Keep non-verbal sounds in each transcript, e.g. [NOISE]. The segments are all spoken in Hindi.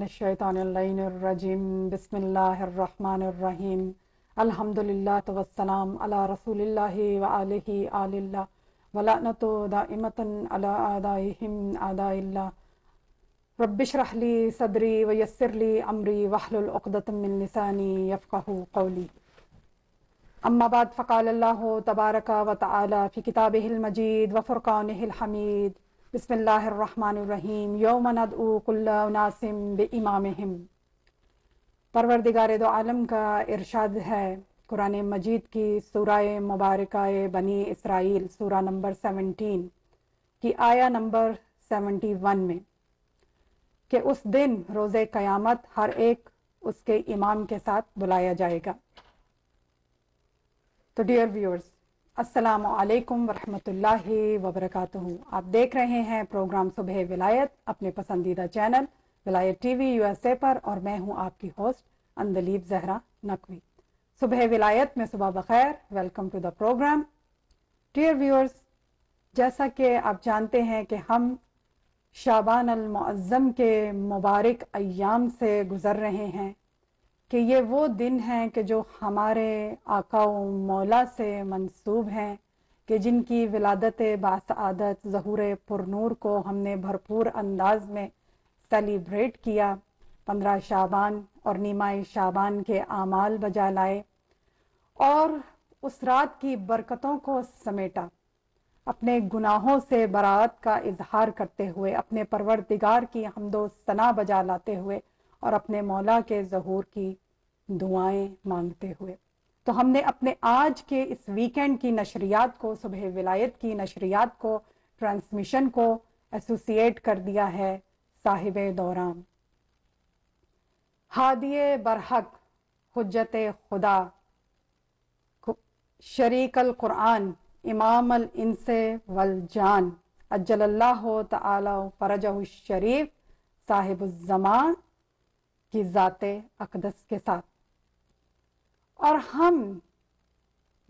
शैतानरजीम बिस्मिल्लाहिर्रहमानिर्रहीम अल्हम्दुलिल्लाह वस्सलाम अला रसूलिल्लाहि व आलिहि आलिल्लाह वलानतु दाइमतन अला आदाइहिम आदाइल्लाह रब्बिशरह ली सदरी व यस्सिर ली अमरी वहलुल उक़दतम मिन लिसानी यफ़क़हू क़ौली अम्मा बाद फ़क़ाल अल्लाह तबारक व तआला फ़ी किताबिहिल मजीद व फ़ुरक़ानिहिल हमीद बिस्मिल्लाहिर्रहमानिर्रहीम यौम नदउ कुल्ल उनासिम बिइमामिहिम परवरदिगार दो आलम का इरशाद है कुरान मजीद की सूराए मुबारक बनी इसराइल सूरा नंबर 17 की आया नंबर 71 में कि उस दिन रोज़े क़यामत हर एक उसके इमाम के साथ बुलाया जाएगा तो डियर व्यूअर्स अस्सलाम वालेकुम वरहमतुल्लाहि वबरकातुहू। आप देख रहे हैं प्रोग्राम सुबह विलायत, अपने पसंदीदा चैनल विलायत टीवी यूएसए पर, और मैं हूँ आपकी होस्ट अंदलीब जहरा नकवी। सुबह विलायत में सुबह बखैर welcome to the program dear viewers जैसा कि आप जानते हैं कि हम शाबान अलमुअज़्ज़म के मुबारक अयाम से गुज़र रहे हैं। कि ये वो दिन हैं कि जो हमारे आका मौला से मंसूब हैं, कि जिनकी विलादत बासआदत ज़हूर पुरनूर को हमने भरपूर अंदाज में सेलिब्रेट किया। पंद्रह शाबान और नीमाए शाबान के आमाल बजा लाए और उस रात की बरकतों को समेटा। अपने गुनाहों से बरात का इजहार करते हुए, अपने परवरदिगार की हमदो सना बजा लाते हुए और अपने मौला के जहूर की दुआएँ मांगते हुए। तो हमने अपने आज के इस वीकेंड की नशरियात को, सुबह विलायत की नशरियात को ट्रांसमिशन को एसोसिएट कर दिया है साहिब दौरान। हादिय बरहक हजत खुदा। शरीक अल कुरान इमाम अल इंसे वल जान। अज्जल्लाह फरजह शरीफ साहिब जमान की ज़ात अकदस के साथ। और हम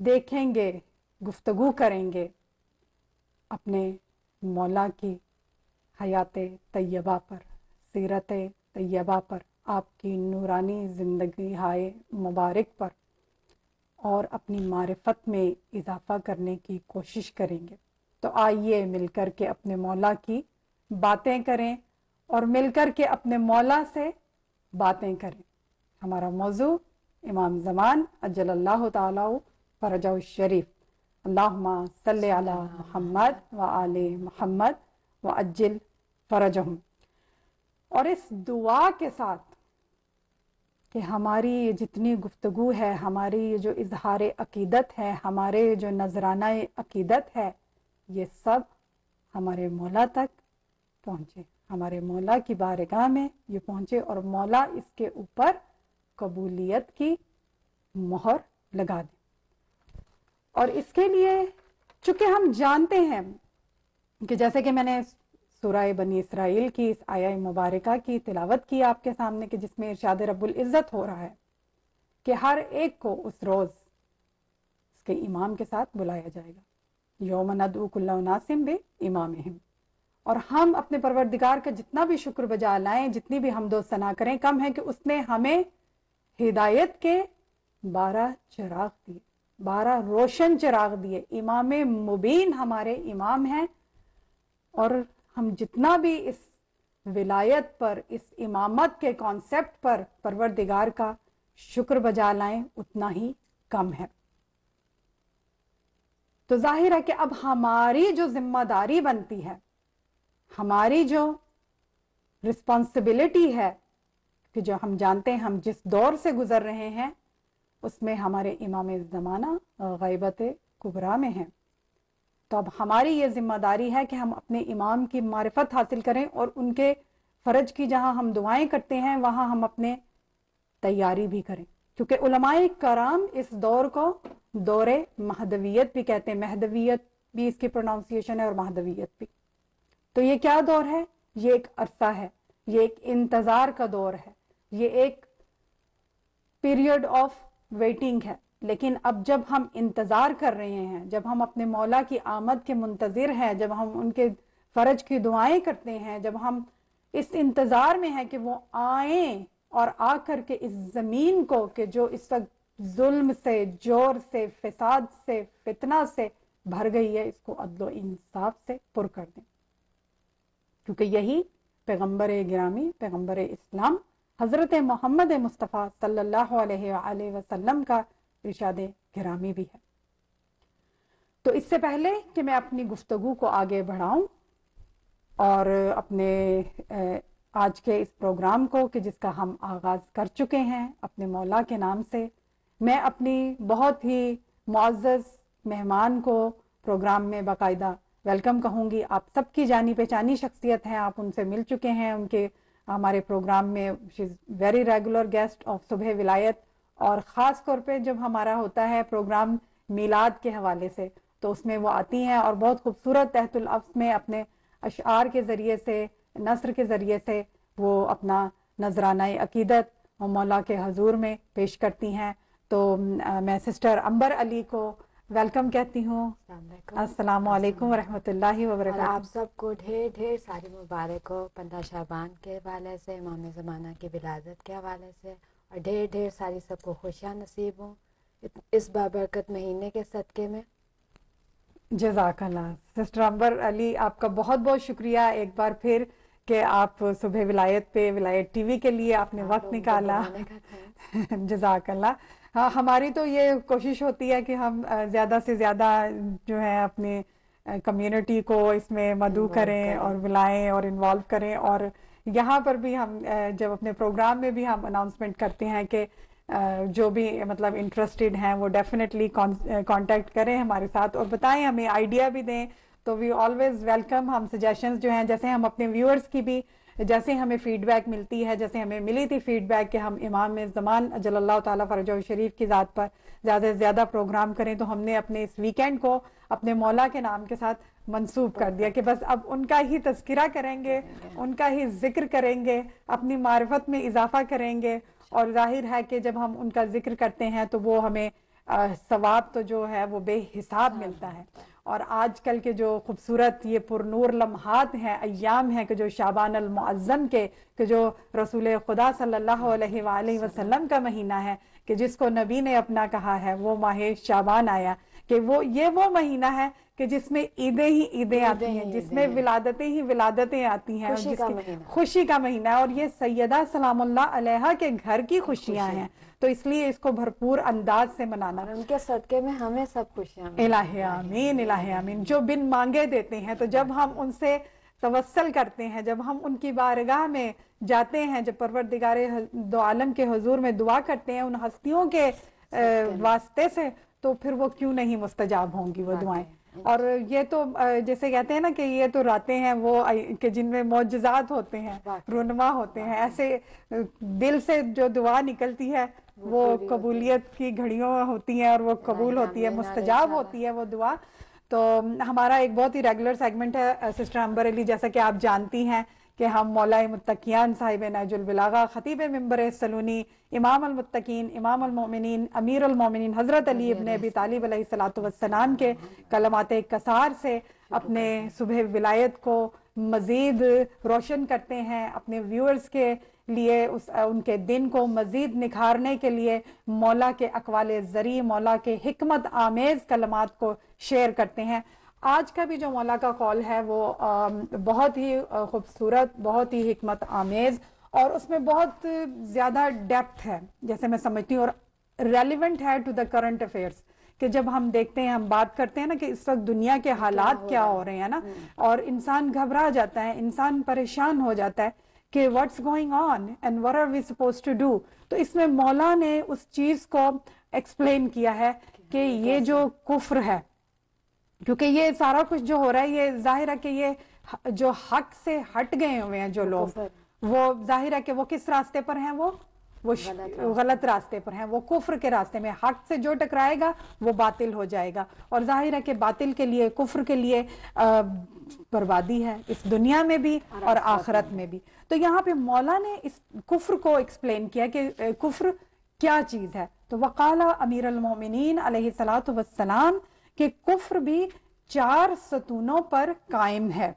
देखेंगे, गुफ्तगु करेंगे अपने मौला की हयात तैयबा पर, सीरत तैयबा पर, आपकी नूरानी ज़िंदगी हाय मुबारक पर और अपनी मारिफत में इजाफा करने की कोशिश करेंगे। तो आइए मिलकर के अपने मौला की बातें करें और मिलकर के अपने मौला से बातें करें। हमारा मौजू इमाम जमान अजल्ला फरजा शरीफ। अल्लाहुम्मा सल्ले अला मोहम्मद व आले मोहम्मद व अज्जिल फरजहम। और इस दुआ के साथ कि हमारी जितनी गुफ्तगु है, हमारी जो इजहार अकीदत है, हमारे जो नजराना अकीदत है, ये सब हमारे मौला तक पहुँचे। हमारे मौला की बारगाह में ये पहुँचे और मौला इसके ऊपर कबूलियत की मोहर लगा दें। और इसके लिए, चूँकि हम जानते हैं कि जैसे कि मैंने सुराय बनी इसराइल की, इस आया मुबारक की तिलावत की आपके सामने, कि जिसमें इरशाद रब्बुल इज़्ज़त हो रहा है, कि हर एक को उस रोज़ उसके इमाम के साथ बुलाया जाएगा। योम नदुकुल्लासिम बे इमाम हिम और हम अपने परवरदिगार का जितना भी शुक्र बजा लाएँ, जितनी भी हम दो सना करें, कम है कि उसने हमें हिदायत के बारह चिराग दिए, बारह रोशन चिराग दिए। इमाम मुबीन हमारे इमाम हैं और हम जितना भी इस विलायत पर, इस इमामत के कॉन्सेप्ट पर परवरदिगार का शुक्र बजा लाएँ, उतना ही कम है। तो ज़ाहिर है कि अब हमारी जो ज़िम्मेदारी बनती है, हमारी जो रिस्पॉन्सिबिलिटी है कि जो हम जानते हैं, हम जिस दौर से गुजर रहे हैं, उसमें हमारे इमाम ज़माना गैबत कुबरा में हैं। तो अब हमारी ये ज़िम्मेदारी है कि हम अपने इमाम की मारिफत हासिल करें और उनके फ़र्ज़ की जहाँ हम दुआएँ करते हैं, वहाँ हम अपने तैयारी भी करें। क्योंकि उलमाए कराम इस दौर को दौरे महदवियत भी कहते हैं। महदवियत भी इसकी प्रोनाउंसिएशन है और महदवियत भी। तो ये क्या दौर है? ये एक अरसा है। ये एक इंतज़ार का दौर है। ये एक पीरियड ऑफ़ वेटिंग है। लेकिन अब जब हम इंतज़ार कर रहे हैं, जब हम अपने मौला की आमद के मुंतज़र हैं, जब हम उनके फ़र्ज़ की दुआएँ करते हैं, जब हम इस इंतज़ार में है कि वो आए और आकर के इस ज़मीन को, कि जो इस वक्त जुल्म से, ज़ोर से, फिसाद से, फितना से भर गई है, इसको अदलो इंसाफ से पुर कर दें। क्योंकि यही पैगंबर गिरामी, पैगंबर इस्लाम हज़रत मोहम्मद मुस्तफ़ा सल्लल्लाहु अलैहि वसल्लम का इर्शाद गिरामी भी है। तो इससे पहले कि मैं अपनी गुफ्तगु को आगे बढ़ाऊं और अपने आज के इस प्रोग्राम को कि जिसका हम आगाज़ कर चुके हैं अपने मौला के नाम से, मैं अपनी बहुत ही मुआज़ मेहमान को प्रोग्राम में बाकायदा वेलकम कहूँगी। आप सबकी जानी पहचानी शख्सियत हैं, आप उनसे मिल चुके हैं, उनके हमारे प्रोग्राम में she is very regular guest of सुबह विलायत और ख़ास तौर पे जब हमारा होता है प्रोग्राम मीलाद के हवाले से तो उसमें वो आती हैं और बहुत खूबसूरत तहतुल अफ्स में अपने अशार के ज़रिए से, नसर के ज़रिए से वो अपना नजराना अकीदत मौला के हजूर में पेश करती हैं। तो मैं सिस्टर अंबर अली को वेलकम कहती हूँ। अस्सलाम वालेकुम वरहमतुल्लाहि वबरकातुहू। आप सबको ढेर ढेर सारी मुबारक हो पंद्रह शाबान के हवाले से इमाम ज़माना की विलादत के हवाले से और ढेर ढेर सारी सबको खुशियाँ नसीब हो इस बाबरकत महीने के सदक़े में। जजाकल्ला सिस्टर अंबर अली आपका बहुत बहुत शुक्रिया एक बार फिर कि आप सुबह विलायत पे विलायत टीवी के लिए आपने वक्त निकाला। [LAUGHS] जजाकल्ला हाँ हमारी तो ये कोशिश होती है कि हम ज़्यादा से ज़्यादा जो है अपने कम्युनिटी को इसमें मदू करें और बुलाएँ और इन्वॉल्व करें और यहाँ पर भी हम जब अपने प्रोग्राम में भी हम अनाउंसमेंट करते हैं कि जो भी मतलब इंटरेस्टेड हैं वो डेफिनेटली कांटेक्ट करें हमारे साथ और बताएँ हमें आइडिया भी दें। तो वी ऑलवेज वेलकम हम सजेशंस जो हैं जैसे हम अपने व्यूअर्स की भी जैसे हमें फीडबैक मिलती है, जैसे हमें मिली थी फीडबैक कि हम इमाम ज़मान जल्ला तफ़रज शरीफ की ज़ात पर ज़्यादा से ज़्यादा प्रोग्राम करें तो हमने अपने इस वीकेंड को अपने मौला के नाम के साथ मंसूब कर दिया कि बस अब उनका ही तस्करा करेंगे, उनका ही ज़िक्र करेंगे, अपनी मार्फत में इजाफा करेंगे। और ज़ाहिर है कि जब हम उनका ज़िक्र करते हैं तो वो हमें सवाब तो जो है, वो बेहिसाब मिलता है। और आजकल के जो खूबसूरत ये पुरनूर लम्हात हैं अयाम हैं कि जो शाबान अलमुअज़्ज़म के कि जो रसूल खुदा सल्लल्लाहु अलैहि वसल्लम का महीना है कि जिसको नबी ने अपना कहा है वो माह शाबान आया। कि वो ये वो महीना है कि जिसमें ईदें ही ईदें आती हैं जिसमें विलादतें ही विलादतें आती हैं खुशी का महीना। है और ये सैयदा सलामुल्लाह अलैहा के घर की खुशियाँ हैं। तो इसलिए इसको भरपूर अंदाज से मनाना। उनके सदके में हमें सब खुशियाँ इलामीन इलामीन जो बिन मांगे देते हैं तो जब हम उनसे तवसल करते हैं जब हम उनकी बारगाह में जाते हैं जब परवर दिगारे दो आलम के हजूर में दुआ करते हैं उन हस्तियों के वास्ते से तो फिर वो क्यों नहीं मुस्तजाब होंगी वो दुआएँ? और ये तो जैसे कहते हैं ना कि ये तो रातें हैं वो कि जिनमें मोजात होते हैं रुनमा होते हैं। ऐसे दिल से जो दुआ निकलती है वो कबूलियत की घड़ियों होती हैं और वो कबूल होती है मुस्तजाब होती है वो दुआ। तो हमारा एक बहुत ही रेगुलर सेगमेंट है सिस्टर अंबर अली जैसा कि आप जानती हैं। कि हम मौला मुतकियान साहिब नजुलबिलागा ख़तीब मंबर सलूनी इमाम अलमुत्तकीन इमाम अलमोमिन अमीर अलमोमिन हज़रत अली इबन अबी तालिब सलाम के कलमात कसार से अपने सुबह विलायत को मज़ीद रोशन करते हैं अपने व्यूअर्स के लिए उस उनके दिन को मज़ीद निखारने के लिए मौला के अकवाल ज़री मौला के हमत आमेज़ कलमात को शेयर करते हैं। आज का भी जो मौला का कॉल है वो आ, बहुत ही खूबसूरत बहुत ही हमत आमेज और उसमें बहुत ज़्यादा डेप्थ है जैसे मैं समझती हूँ और रेलिवेंट है टू द करंट अफेयर्स कि जब हम देखते हैं हम बात करते हैं ना कि इस वक्त दुनिया के हालात क्या, क्या हो रहे हैं ना हम्म। और इंसान घबरा जाता है इंसान परेशान हो जाता है कि what's going on and what are we suppose to do तो इसमें मौला ने उस चीज़ को एक्सप्लेन किया है कि ये जो कुफ्र है क्योंकि ये सारा कुछ जो हो रहा है ये ज़ाहिर है कि ये जो हक से हट गए हुए हैं जो लोग वो ज़ाहिर है कि वो किस रास्ते पर हैं वो? वो गलत रास्ते। पर हैं। वो कुफ्र के रास्ते में हक से जो टकराएगा वो बातिल हो जाएगा। और ज़ाहिर है कि बातिल के लिए कुफ्र के लिए बर्बादी है इस दुनिया में भी और आखरत में। भी। तो यहाँ पे मौला ने इस कुफ्र को एक्सप्लेन किया कि कुफ्र क्या चीज़ है। तो वकाला अमीर अलमोमिन अलैहिस्सलाम कि कुफ्र भी चार सतूनों पर कायम है।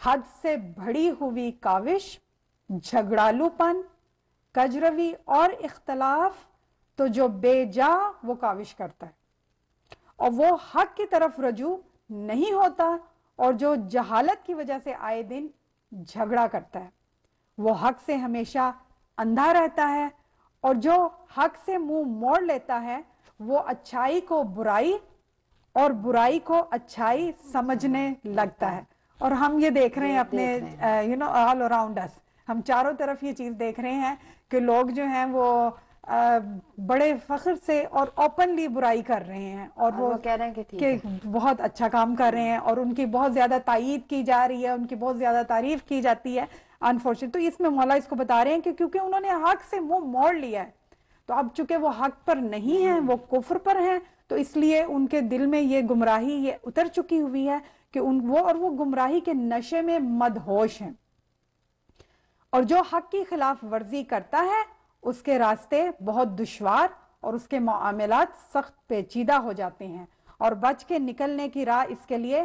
हद से बढ़ी हुई काविश, झगड़ालूपन, कजरवी और इख्तलाफ तो जो बेजा वो काविश करता है। और वो हक की तरफ़ रजू नहीं होता और जो जहालत की वजह से आए दिन झगड़ा करता है। वो हक से हमेशा अंधा रहता है और जो हक से मुँह मोड़ लेता है, वो अच्छाई को बुराई और बुराई को अच्छाई समझने लगता है। और हम ये देख रहे हैं अपने you know all around us हम चारों तरफ़ ये चीज़ देख रहे हैं कि लोग जो हैं वो आ, बड़े फख्र से और ओपनली बुराई कर रहे हैं और, और वो, वो कह रहे हैं कि, कि बहुत अच्छा काम कर रहे हैं और उनकी बहुत ज़्यादा तायद की जा रही है उनकी बहुत ज़्यादा तारीफ़ की जाती है अनफॉर्चुनेट तो इसमें मौला इसको बता रहे हैं कि क्योंकि उन्होंने हक से मुँह मोड़ लिया है। तो अब चूँकि वो हक पर नहीं है वो कुफर पर है तो इसलिए उनके दिल में ये गुमराही ये उतर चुकी हुई है कि उन वो और वो गुमराही के नशे में मदहोश हैं। और जो हक की खिलाफ वर्जी करता है उसके रास्ते बहुत दुश्वार और उसके मामलात सख्त पेचीदा हो जाते हैं और बच के निकलने की राह इसके लिए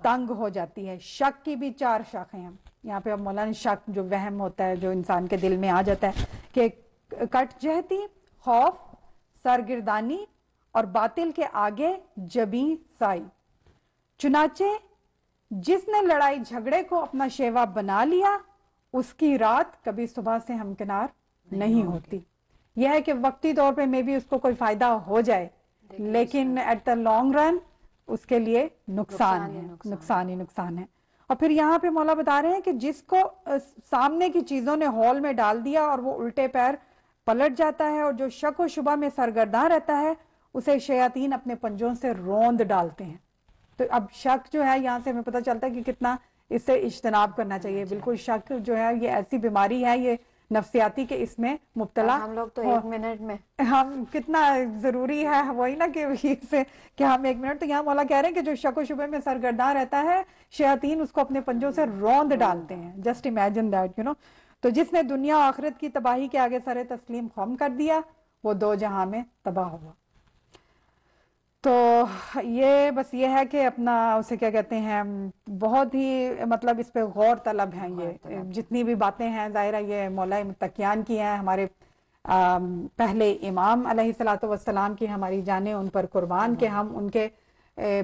तंग हो जाती है। शक की भी चार शाखें हैं। यहाँ पे अब मौलाना शक जो वहम होता है जो इंसान के दिल में आ जाता है कि कट जहती खौफ सरगिरदानी और बातिल के आगे जबी साई। चुनाचे जिसने लड़ाई झगड़े को अपना शेवा बना लिया उसकी रात कभी सुबह से हमकिनार नहीं, नहीं होती। यह है कि वक्ती तौर पे मे भी उसको कोई फ़ायदा हो जाए लेकिन एट द लॉन्ग रन उसके लिए नुकसान है नुकसान। ही नुकसान है। और फिर यहाँ पे मौला बता रहे हैं कि जिसको सामने की चीज़ों ने हॉल में डाल दिया और वो उल्टे पैर पलट जाता है और जो शक व शुबा में सरगर्दा रहता है उसे शयातीन अपने पंजों से रोंद डालते हैं। तो अब शक जो है यहाँ से हमें पता चलता है कि कितना इससे इज्तनाब करना चाहिए। बिल्कुल शक जो है ये ऐसी बीमारी है ये नफ्सियाती के इसमें मुबतला हम लोग तो एक मिनट में। हम कितना ज़रूरी है वही ना कि [LAUGHS] से कि हम एक मिनट तो यहाँ मौला कह रहे हैं कि जो शक शुबे में सरगर्दा रहता है शयातीन उसको अपने पंजों से रौंद डालते हैं। Just imagine that you know तो जिसने दुनिया आखिरत की तबाही के आगे सर तस्लीम खम कर दिया वो दो जहाँ में तबाह हुआ। तो ये बस ये है कि अपना उसे क्या कहते हैं बहुत ही मतलब इस पे गौर तलब है ये। जितनी भी बातें हैं ज़ाहिर है ये मौला मुतकियान की हैं हमारे आ, पहले इमाम वसलाम की हमारी जाने उन पर कुर्बान के हम उनके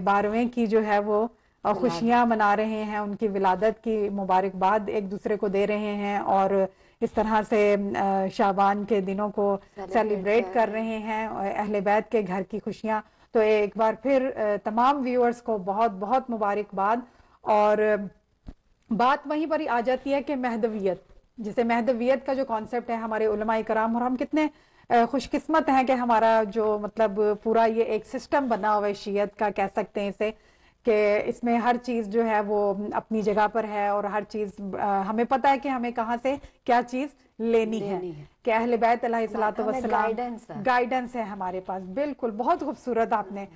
बारहवें की जो है वो खुशियाँ मना रहे हैं उनकी विलादत की मुबारकबाद एक दूसरे को दे रहे हैं और इस तरह से शाबान के दिनों को सेलिब्रेट कर रहे हैं। अहले बैत के घर की खुशियाँ तो एक बार फिर तमाम व्यूअर्स को बहुत बहुत मुबारकबाद। और बात वहीं पर ही आ जाती है कि महदवियत, जिसे महदवियत का जो कॉन्सेप्ट है हमारे उलमा कराम, और हम कितने खुशकिस्मत हैं कि हमारा जो मतलब पूरा ये एक सिस्टम बना हुआ है शीयत का, कह सकते हैं इसे, कि इसमें हर चीज़ जो है वो अपनी जगह पर है, और हर चीज़ हमें पता है कि हमें कहाँ से क्या चीज़ लेनी, लेनी है, है। कि अहल बैत वसलाम गाइडेंस है। हमारे पास। बिल्कुल बहुत खूबसूरत आपने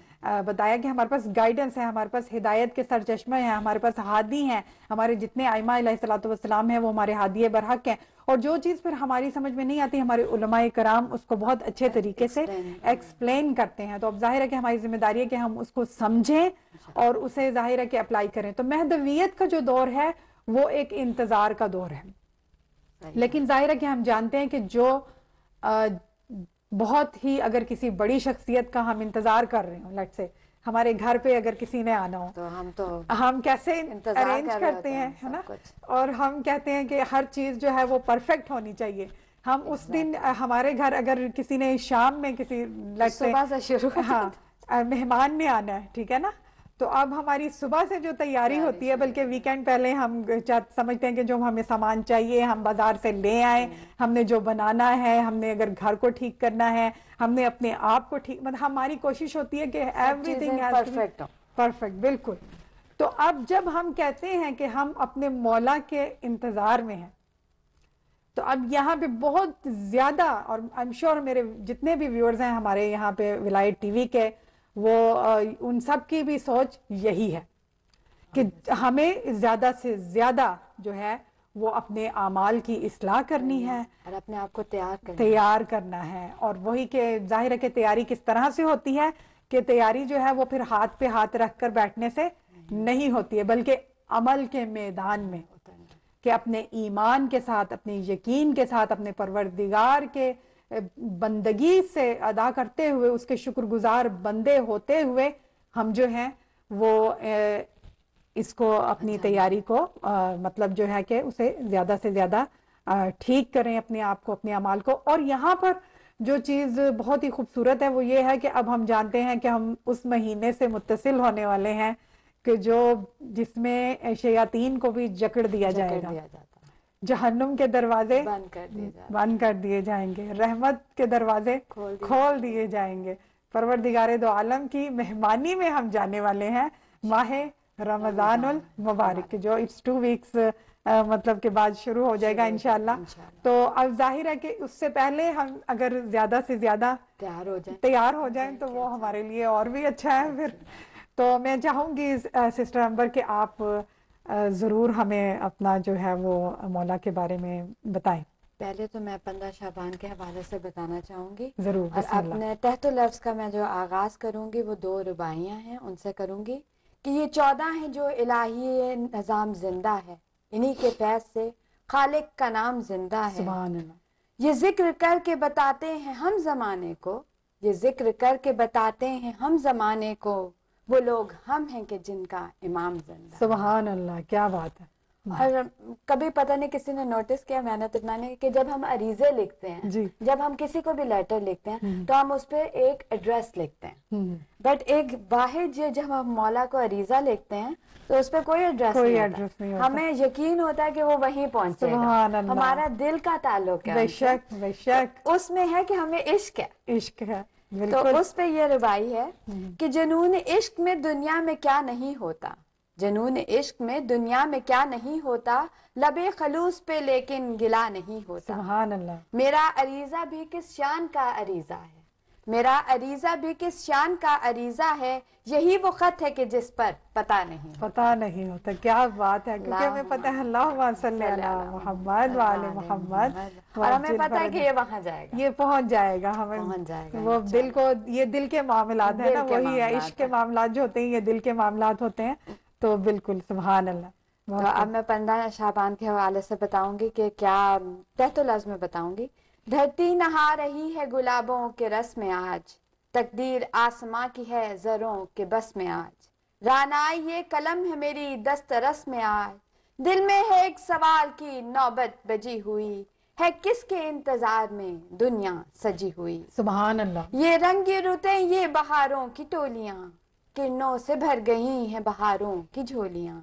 बताया कि हमारे पास गाइडेंस है हमारे पास हिदायत के सरचश्मे हैं हमारे पास हादी हैं हमारे जितने आयमा सलाम है वो हमारे हादी बरहक हैं। और जो चीज़ फिर हमारी समझ में नहीं आती हमारे उलमाए कराम उसको बहुत अच्छे तरीके से एक्सप्लेन करते हैं। तो अब ज़ाहिर है कि हमारी ज़िम्मेदारी है कि हम उसको समझें और उसे ज़ाहिर है कि अप्लाई करें। तो महदवियत का जो दौर है वो एक इंतज़ार का दौर है। लेकिन ज़ाहिर है कि हम जानते हैं कि जो आ, बहुत ही अगर किसी बड़ी शख्सियत का हम इंतज़ार कर रहे हो लेट से हमारे घर पे अगर किसी ने आना हो तो हम तो हम कैसे अरेंज कर करते हैं है ना? और हम कहते हैं कि हर चीज़ जो है वो परफेक्ट होनी चाहिए। हम उस दिन हमारे घर अगर किसी ने शाम में किसी सुबह से शुरू हाँ मेहमान ने आना है ठीक है ना? तो अब हमारी सुबह से जो तैयारी होती है बल्कि वीकेंड पहले हम समझते हैं कि जो हमें सामान चाहिए हम बाज़ार से ले आए हम्म। हमने जो बनाना है हमने अगर घर को ठीक करना है हमने अपने आप को ठीक मतलब हमारी कोशिश होती है कि एवरीथिंग परफेक्ट परफेक्ट बिल्कुल। तो अब जब हम कहते हैं कि हम अपने मौला के इंतज़ार में हैं तो अब यहाँ पे बहुत ज़्यादा और आई एम श्योर मेरे जितने भी व्यूअर्स हैं हमारे यहाँ पे विलायत टीवी के वो उन सब की भी सोच यही है कि हमें ज़्यादा से ज़्यादा जो है वो अपने अमाल की असलाह करनी है और अपने आप को तैयार करना तैयार करना है। और वही के ज़ाहिर है कि तैयारी किस तरह से होती है कि तैयारी जो है वो फिर हाथ पे हाथ रख कर बैठने से नहीं। होती है बल्कि अमल के मैदान में कि अपने ईमान के साथ अपने यकीन के साथ अपने परवरदिगार के बंदगी से अदा करते हुए उसके शुक्रगुजार बंदे होते हुए हम जो हैं वो इसको अपनी तैयारी को अ, मतलब जो है कि उसे ज़्यादा से ज़्यादा ठीक करें अपने आप को अपने अमाल को। और यहाँ पर जो चीज़ बहुत ही खूबसूरत है वो ये है कि अब हम जानते हैं कि हम उस महीने से मुतसिल होने वाले हैं कि जो जिसमें शयातीन को भी जकड़ दिया जकड़ जाएगा। दिया जहन्नुम के दरवाजे बंद कर जाता बंद कर दिए जाएँगे। रहमत के दरवाजे खोल दिए दिए जाएँगे। परवरदिगार दो आलम की मेहमानी में हम जाने वाले हैं। माह रमजानुल मुबारक जो इट्स टू वीक्स मतलब के बाद शुरू हो जाएगा इंशाल्लाह। तो अब ज़ाहिर है कि उससे पहले हम अगर ज़्यादा से ज़्यादा तैयार हो जाए। तैयार हो जाएँ तो वो हमारे लिए और भी अच्छा है फिर। तो मैं चाहूँगी सिस्टर अंबर कि आप ज़रूर हमें अपना जो है वो मौला के बारे में बताएँ। पहले तो मैं पंद्रह शाबान के हवाले से बताना चाहूँगी। ज़रूर और अपने तहत लफ्ज का मैं जो आगाज़ करूँगी वो दो रुबाइयाँ हैं उनसे करूँगी कि ये चौदह हैं जो इलाही निज़ाम ज़िंदा है। इन्हीं के फैज से खालिक का नाम ज़िंदा है। ये ज़िक्र करके बताते हैं हम जमाने को। ये ज़िक्र करके बताते हैं हम जमाने को। वो लोग हम हैं कि जिनका इमाम ज़िंदा। सुभान अल्लाह क्या बात है। और कभी पता नहीं किसी ने नोटिस किया मैंने तो इतना नहीं कि जब हम अरीजे लिखते हैं जी। जब हम किसी को भी लेटर लिखते हैं हम्म। तो हम उस पर एक एड्रेस लिखते हैं। हम्म, बट एक वाहिद जो जब हम मौला को अरीजा लिखते हैं तो उस पर कोई एड्रेस कोई नहीं एड्रेस नहीं होता। हमें यकीन होता है कि वो वहीं पहुंचेगा हमारा दिल का ताल्लुक है। बेशक बेशक। उसमें है कि हमें इश्क है। इश्क है। तो उस पे ये रुबाई है हम्म। कि जुनून इश्क में दुनिया में क्या नहीं होता। जुनून इश्क में दुनिया में क्या नहीं होता लबे खलूस पे लेकिन गिला नहीं होता। मेरा अरीजा भी किस शान का अरीजा है? मेरा अरीजा भी किस शान का अरीजा है यही वो खत है कि जिस पर पता नहीं पता नहीं होता क्या बात है क्योंकि हमें पता है अल्लाह मोहम्मद वाले मोहम्मद और हमें पता है कि ये वहाँ जाएगा। ये पहुँच जाएगा हमें पहुँच जाएगा वो दिल को ये दिल के मामला है ना वही है इश्क के। मामलात जो होते हैं ये दिल के मामला होते हैं तो बिल्कुल सुभान अल्लाह तो अब मैं पंद्रह शाहबान के हवाले से बताऊँगी कि क्या तहत लफ्ज में बताऊँगी। धरती नहा रही है गुलाबों के रस में आज। तकदीर आसमां की है जरों के बस में आज। रानाई ये कलम है मेरी दस्त रस में आज। दिल में है एक सवाल की नौबत बजी हुई। है किसके इंतज़ार में दुनिया सजी हुई? सुभान अल्लाह ये रंगी रुते ये बहारों की टोलियाँ। किरणों से भर गई हैं बहारों की झोलियाँ।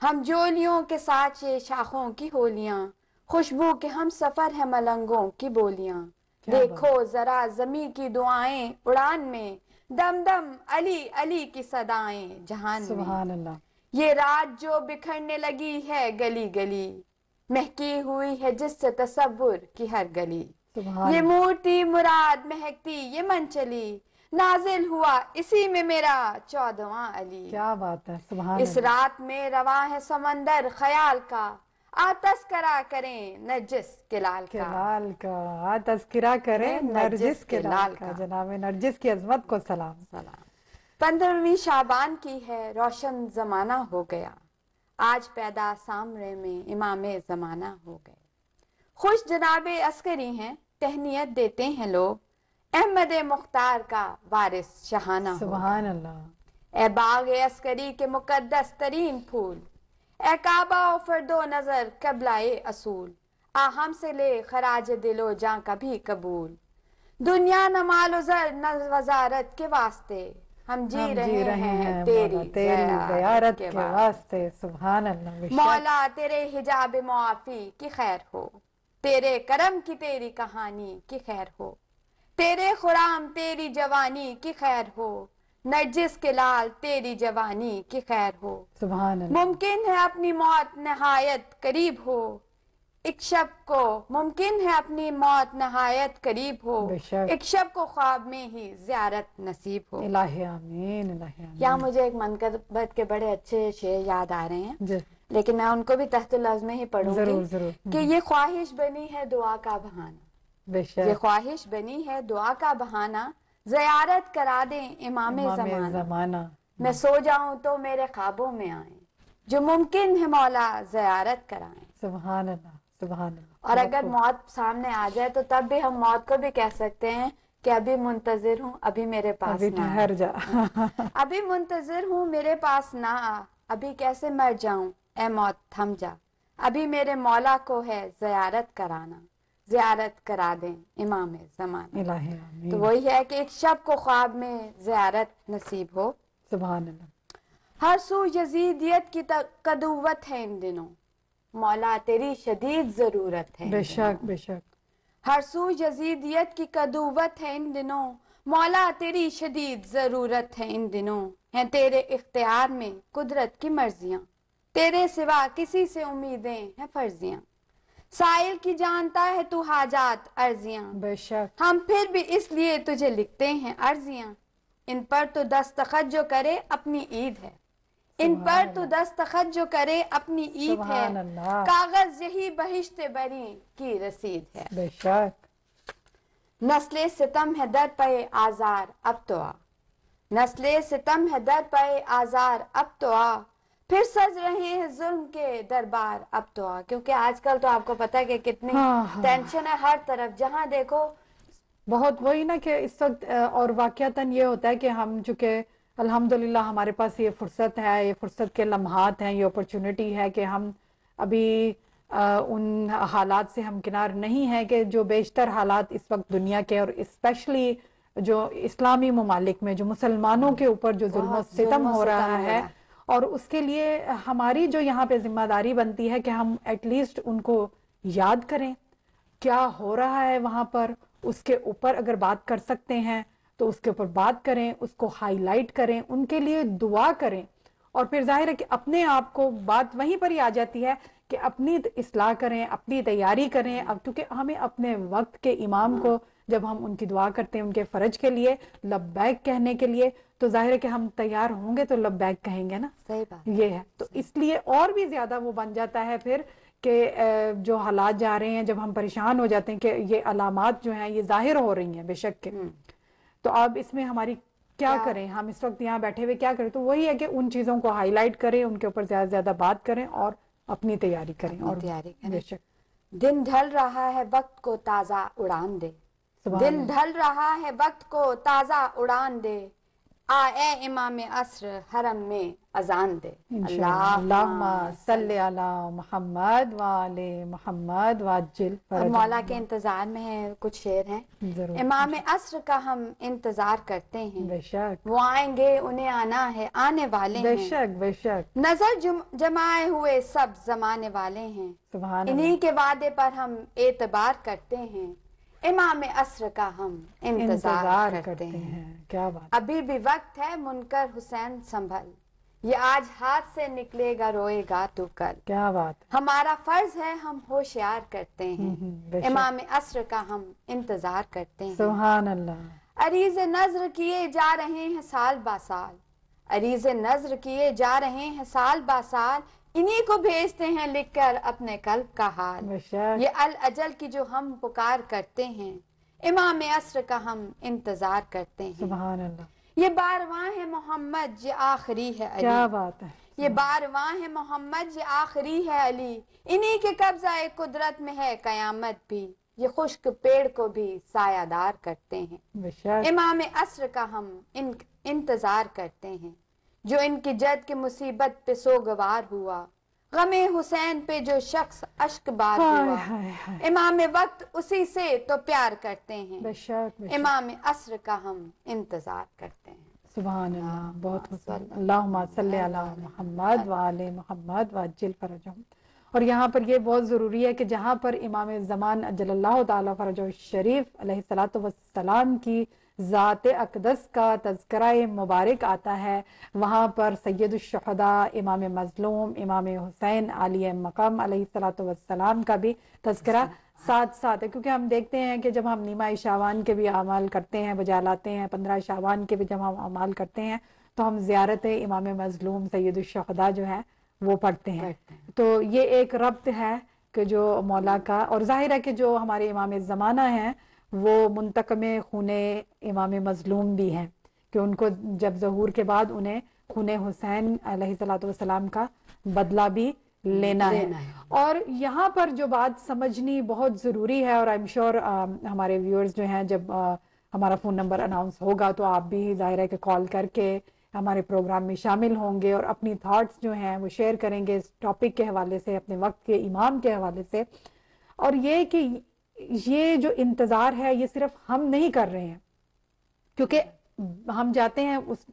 हम जोलियों के साथ ये शाखों की होलियाँ। खुशबू के हम सफ़र है मलंगों की बोलियाँ। देखो जरा जमी की दुआएँ उड़ान में दम दम अली अली की सदाएँ जहान में। ये रात जो बिखरने लगी है गली गली महकी हुई है जिससे तसव्वुर की हर गली। ये मूर्ति मुराद महकती ये मन चली नाजिल हुआ इसी में मेरा चौदवा अली। क्या बात है इस रात में रवा है समंदर ख्याल का आ तस्करा करें नरजिस के लाल के। का लाल का आ तस्करा करें नरजिस के लाल का। का। जनाब नरजिस की अजमत को सलाम। सलाम। पंद्रहवीं शाबान की है रोशन जमाना हो गया। आज पैदा सामरे में इमाम जमाना हो गए। खुश जनाब अस्करी हैं टहनियत देते हैं लोग। अहमद मुख्तार का वारिस शहाना हो सुभान अल्लाह। ए बाग अस्करी के मुकद्दस तरीन फूल। ए काबा और फरदो नज़र कबलाए असूल। आ हमसे ले खराज दिलो जा कभी कबूल। दुनिया न मालो जर न वजारत के वास्ते। हम जी, हम रहे, जी रहे हैं हैं तेरी तेरी जियारत के वास्ते। वास्ते सुभान अल्लाह मौला तेरे हिजाब मुआफी की खैर हो। तेरे करम की तेरी कहानी की खैर हो। तेरे खुराम तेरी जवानी की खैर हो। नरजिस के लाल तेरी जवानी की खैर हो। सुभान मुमकिन है अपनी मौत नहायत करीब हो। एक शब को मुमकिन है अपनी मौत नहायत करीब हो। एक शब को ख्वाब में ही जियारत नसीब हो। इलाही आमीन इलाही आमीन। यहाँ मुझे एक मनकबत के बड़े अच्छे शेर याद आ रहे हैं। लेकिन मैं उनको भी तहत में ही पढ़ूँगी कि ये ख्वाहिश बनी है दुआ का बहाना। ये ख्वाहिश बनी है दुआ का बहाना जियारत करा दें इमाम इमाम जमाना। जमाना। मैं सो जाऊँ तो मेरे ख्वाबों में आए जो मुमकिन है मौला जियारत कराएँ। सुबहान अल्लाह सुबहान और अगर मौत सामने आ जाए तो तब भी हम मौत को भी कह सकते हैं कि अभी मुंतजर हूँ अभी मेरे पास अभी ना जा। [LAUGHS] अभी मुंतजर हूँ मेरे पास ना आ। अभी कैसे मर जाऊँ? ए मौत थम जा। अभी मेरे मौला को है जियारत कराना। जियारत करा दें इमाम जमान। तो वही है कि एक शब को ख्वाब में जियारत नसीब हो। सुबहान हर सू यजीदियत की कदुवत है इन दिनों। मौला तेरी शदीद ज़रूरत है बेशक बेशक। हर सू यजीदियत की कदुवत है इन दिनों। मौला तेरी शदीद ज़रूरत है इन दिनों। है तेरे इख्तियार में कुदरत की मर्जियाँ। तेरे सिवा किसी से उम्मीदें हैं फर्जियाँ। साइल की जानता है तू हाजात अर्जियाँ। बेशक। हम फिर भी इसलिए तुझे लिखते हैं अर्जियाँ। इन पर तो दस्तखत जो करे अपनी ईद है। इन पर तो दस्तखत जो करे अपनी ईद है। कागज़ यही बहिश्त बरी की रसीद है। बेशक। नस्ले सितम है दर पे आजार अब तो आ। नस्ले सितम है दर पे आजार अब तो आ। फिर सज रहे हैं जुल्म के दरबार अब तो आ क्योंकि आजकल तो आपको पता है कि कितनी हाँ, हाँ। टेंशन है हर तरफ़ जहाँ देखो बहुत वही ना कि इस वक्त और वाकयातन ये होता है कि हम चूँकि अल्हम्दुलिल्लाह हमारे पास ये फुर्सत है ये फुर्सत के लम्हात हैं ये अपॉर्चुनिटी है कि हम अभी अ, उन हालात से हम किनार नहीं है कि जो बेशतर हालात इस वक्त दुनिया के और स्पेशली जो इस्लामी ममालिक में जो मुसलमानों के ऊपर जो जुल्म सितम है रहा है। और उसके लिए हमारी जो यहाँ पे ज़िम्मेदारी बनती है कि हम एटलीस्ट उनको याद करें। क्या हो रहा है वहाँ पर? उसके ऊपर अगर बात कर सकते हैं तो उसके ऊपर बात करें, उसको हाईलाइट करें, उनके लिए दुआ करें। और फिर ज़ाहिर है कि अपने आप को बात वहीं पर ही आ जाती है कि अपनी इसलाह करें, अपनी तैयारी करें, अब क्योंकि हमें अपने वक्त के इमाम को जब हम उनकी दुआ करते हैं उनके फ़र्ज़ के लिए लब्बैक कहने के लिए तो ज़ाहिर है कि हम तैयार होंगे तो लब्बैक कहेंगे ना। सही बात ये है। तो इसलिए और भी ज़्यादा वो बन जाता है फिर कि जो हालात जा रहे हैं जब हम परेशान हो जाते हैं कि ये अलामात जो हैं ये ज़ाहिर हो रही हैं बेशक के। हम्म। तो अब इसमें हमारी क्या करें? हम इस वक्त यहाँ बैठे हुए क्या करें? तो वही है कि उन चीज़ों को हाईलाइट करें उनके ऊपर ज़्यादा से ज़्यादा बात करें और अपनी तैयारी करें और तैयारी करें। बेशक। दिन ढल रहा है वक्त को ताज़ा उड़ान दे। दिन ढल रहा है वक्त को ताज़ा उड़ान दे। आ इमाम असर हरम में अजान दे। मोहम्मद वाले मोहम्मद वाजिल और मौला के इंतज़ार में है कुछ शेर हैं। इमाम असर का हम इंतज़ार करते हैं। बेशक। वो आएँगे उन्हें आना है आने वाले बेशक बेशक। नज़र जमाए हुए सब जमाने वाले हैं। इन्हीं के वादे पर हम एतबार करते हैं। इमाम असर का हम इंतज़ार करते हैं। हैं। क्या बात अभी भी वक्त है मुनकर हुसैन संभल। ये आज हाथ से निकलेगा रोएगा तू कल। क्या बात हमारा फ़र्ज़ है हम होशियार करते हम्म, हैं हम्म, इमाम असर का हम इंतज़ार करते हैं। सुभान अल्लाह अरीज नज़र किए जा रहे हैं साल बा साल। अरीज नज़र किए जा रहे हैं साल बा साल। इन्हीं को भेजते हैं लिखकर अपने कल्ब का हाल ये अल अजल की जो हम पुकार करते हैं इमाम असर का हम इंतज़ार करते हैं। ये बारवां है मोहम्मद ये आखिरी है अली। क्या बात है। ये बारवां है मोहम्मद ये आखिरी है अली। इन्हीं के कब्जा कुदरत में है कयामत भी। ये खुश्क पेड़ को भी सायादार करते हैं। इमाम असर का हम इन इंतज़ार करते हैं। जो इनकी जद की मुसीबत पे सोगवार हुआ। गमे हुसैन पे जो शख्स अश्क बार हुआ। हाय हाय। इमाम वक्त उसी से तो प्यार करते हैं। बेशक बेशक। इमाम असर का हम इंतज़ार करते हैं। सुभान अल्लाह बहुत मोहम्मद वाले मोहम्मद वाजिल फरजहम और यहाँ पर ये बहुत ज़रूरी है कि जहाँ पर इमाम ज़मान अजल्लाह ताला फरज शरीफ अलैहिस्सलातु वस्सलाम की ज़ात अकदस का तज़करा मुबारक आता है। वहाँ पर सैदुलशहदा इमाम मज़लूम इमाम हुसैन आली मकाम वस्सलाम का भी तज़करा साथ साथ है। क्योंकि हम देखते हैं कि जब हम नीमा शावान के भी अमाल करते हैं बजा लाते हैं पंद्रह शावान के भी जब हम अमाल करते हैं तो हम ज़्यारत इमाम मज़लूम सैदुलशहदा जो है वो पढ़ते हैं। तो ये एक रब्त है कि जो मौला का और ज़ाहिर है कि जो हमारे इमाम ज़माना हैं वो मुंतकम खून इमाम मज़लूम भी हैं कि उनको जब जहूर के बाद उन्हें खून हुसैन सलाम का बदला भी लेना, है।, है और यहाँ पर जो बात समझनी बहुत ज़रूरी है और आई एम श्योर हमारे व्यूअर्स जो हैं जब uh, हमारा फ़ोन नंबर अनाउंस होगा तो आप भी ज़ाहिर है कि कॉल करके हमारे प्रोग्राम में शामिल होंगे और अपनी थॉट्स जो हैं वो शेयर करेंगे इस टॉपिक के हवाले से अपने वक्त के इमाम के हवाले से और ये कि ये जो इंतज़ार है, ये सिर्फ़ हम नहीं कर रहे हैं। क्योंकि हम जाते हैं उस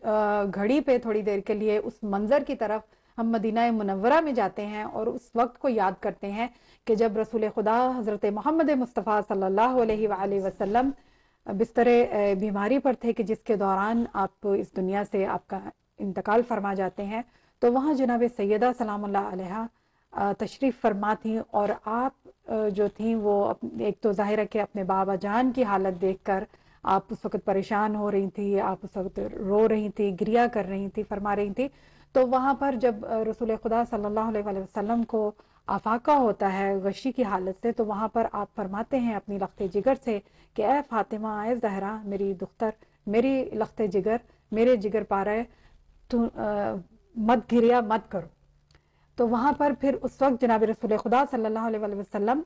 घड़ी पे थोड़ी देर के लिए, उस मंजर की तरफ़, हम मदीना मुनवरा में जाते हैं और उस वक्त को याद करते हैं कि जब रसूल खुदा हज़रत मोहम्मद मुस्तफ़ा सल्लल्लाहु अलैहि वसल्लम बिस्तर बीमारी पर थे कि जिसके दौरान आप इस दुनिया से आपका इंतकाल फरमा जाते हैं तो वहाँ जनाब सैदा सलाम तशरीफ़ फरमा थी और आप जो थी, वो एक तो ज़ाहिर है कि अपने बाबा जान की हालत देखकर आप उस वक्त परेशान हो रही थी, आप उस वक्त रो रही थी गिरिया कर रही थी, फरमा रही थी। तो वहाँ पर जब रसूल खुदा सल्लल्लाहु अलैहि वसल्लम को आफाका होता है गशी की हालत से तो वहाँ पर आप फरमाते हैं अपनी लख्त जिगर से कि ए फातिमा ए जहरा, मेरी दुख्तर, मेरी लख्त जिगर, मेरे जिगर पा रहे तू मत घिरिया मत करो। तो वहाँ पर फिर उस वक्त जनाब रसूल खुदा सल्लल्लाहु अलैहि वसल्लम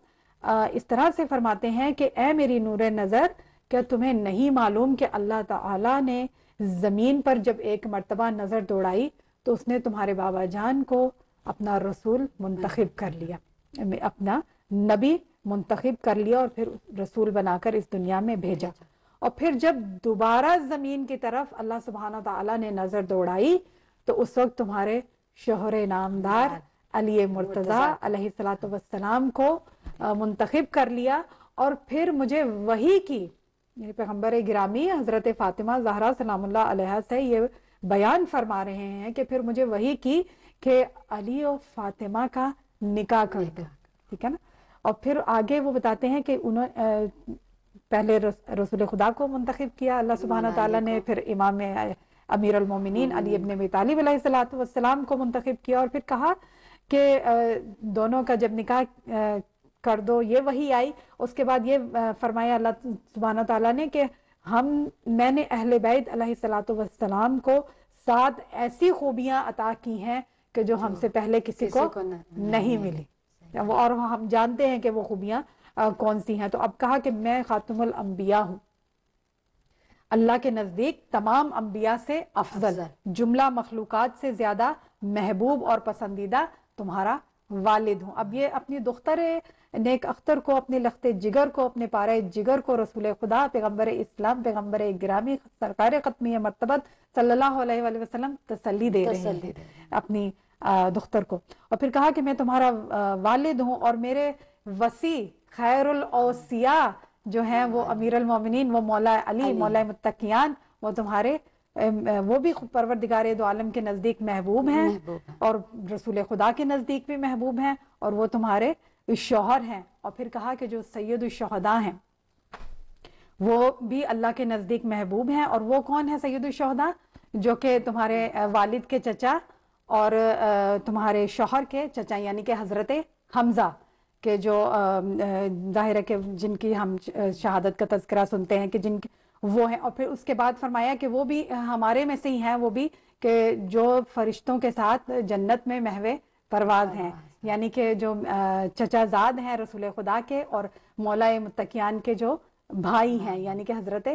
इस तरह से फरमाते हैं कि, ए मेरी नूर नज़र, क्या तुम्हें नहीं मालूम कि अल्लाह ताला ने ज़मीन पर जब एक मरतबा नज़र दौड़ाई तो उसने तुम्हारे बाबा जान को अपना रसूल मुंतखब कर लिया अपना नबी मुंतखब कर लिया और फिर रसूल बनाकर इस दुनिया में भेजा। और फिर जब दोबारा ज़मीन की तरफ़ अल्लाह सुबहाना ताला ने नज़र दौड़ाई तो उस वक्त तुम्हारे शोहर नामदार अली मुर्तज़ा सलाम को मुंतखब कर लिया। और फिर मुझे वही की पैगंबर गिरामी हज़रत फातिमा जहरा सलाम से ये बयान फरमा रहे हैं कि फिर मुझे वही की कि अली और फातिमा का निकाह कर दो। ठीक है ना? और फिर आगे वो बताते हैं कि उन्होंने पहले रसूल खुदा को मुंतखब किया। अल्लाह सुबहाना ताला ने फिर इमाम अमीर अलमोमिन अली इब्न तालिब सलाम को मुंतखब किया और फिर कहा कि दोनों का जब निकाह कर दो ये वही आई। उसके बाद ये फरमाया अल्लाह सुबहाना ताला ने कि हम मैंने अहल बैद सलाम को सात ऐसी खूबियाँ अता की हैं कि जो हमसे पहले किसी, को, को न, नहीं मिली। और हम जानते हैं कि वो खूबियाँ कौन सी हैं। तो अब कहा कि मैं खातुमुल अंबिया हूँ। अल्लाह के नज़दीक तमाम अंबिया से अफजल जुमला मखलूकत से ज़्यादा महबूब और पसंदीदा तुम्हारा वालिद हूँ। अब ये अपनी दुख्तर नेक अख्तर को अपने लखते जिगर को अपने पारे जिगर को रसूल खुदा पैगंबर इस्लाम पैगंबर ग्रामी सरकार ख़त्मी मरतबत सल्लल्लाहु अलैहि वसल्लम तसल्ली दे रहे हैं अपनी दुख्तर को। और फिर कहा कि मैं तुम्हारा वालिद हूँ और मेरे वसी खैरुल औसिया जो है वो अमीर मोमिन वो मौला अली मौला मुतकियान वो तुम्हारे वो भी परवरदिगार दो आलम के नज़दीक महबूब हैं और रसूल खुदा के नज़दीक भी महबूब हैं और वो तुम्हारे शोहर हैं। और फिर कहा कि जो सैयद शहदा हैं वो भी अल्लाह के नज़दीक महबूब हैं। और वो कौन है सैयद शहदा? जो कि तुम्हारे वालिद के चचा और तुम्हारे शोहर के चचा यानी कि हज़रत हमजा। के जो ज़ाहिर है कि जिनकी हम शहादत का तस्करा सुनते हैं कि जिनकी वो है और फिर उसके बाद फरमाया कि वो भी हमारे में से ही हैं वो भी कि जो फरिश्तों के साथ जन्नत में महवे परवाज हैं। यानी कि जो चचाजाद हैं रसूल खुदा के और मौला मुतकियान के जो भाई हैं। यानी कि हज़रत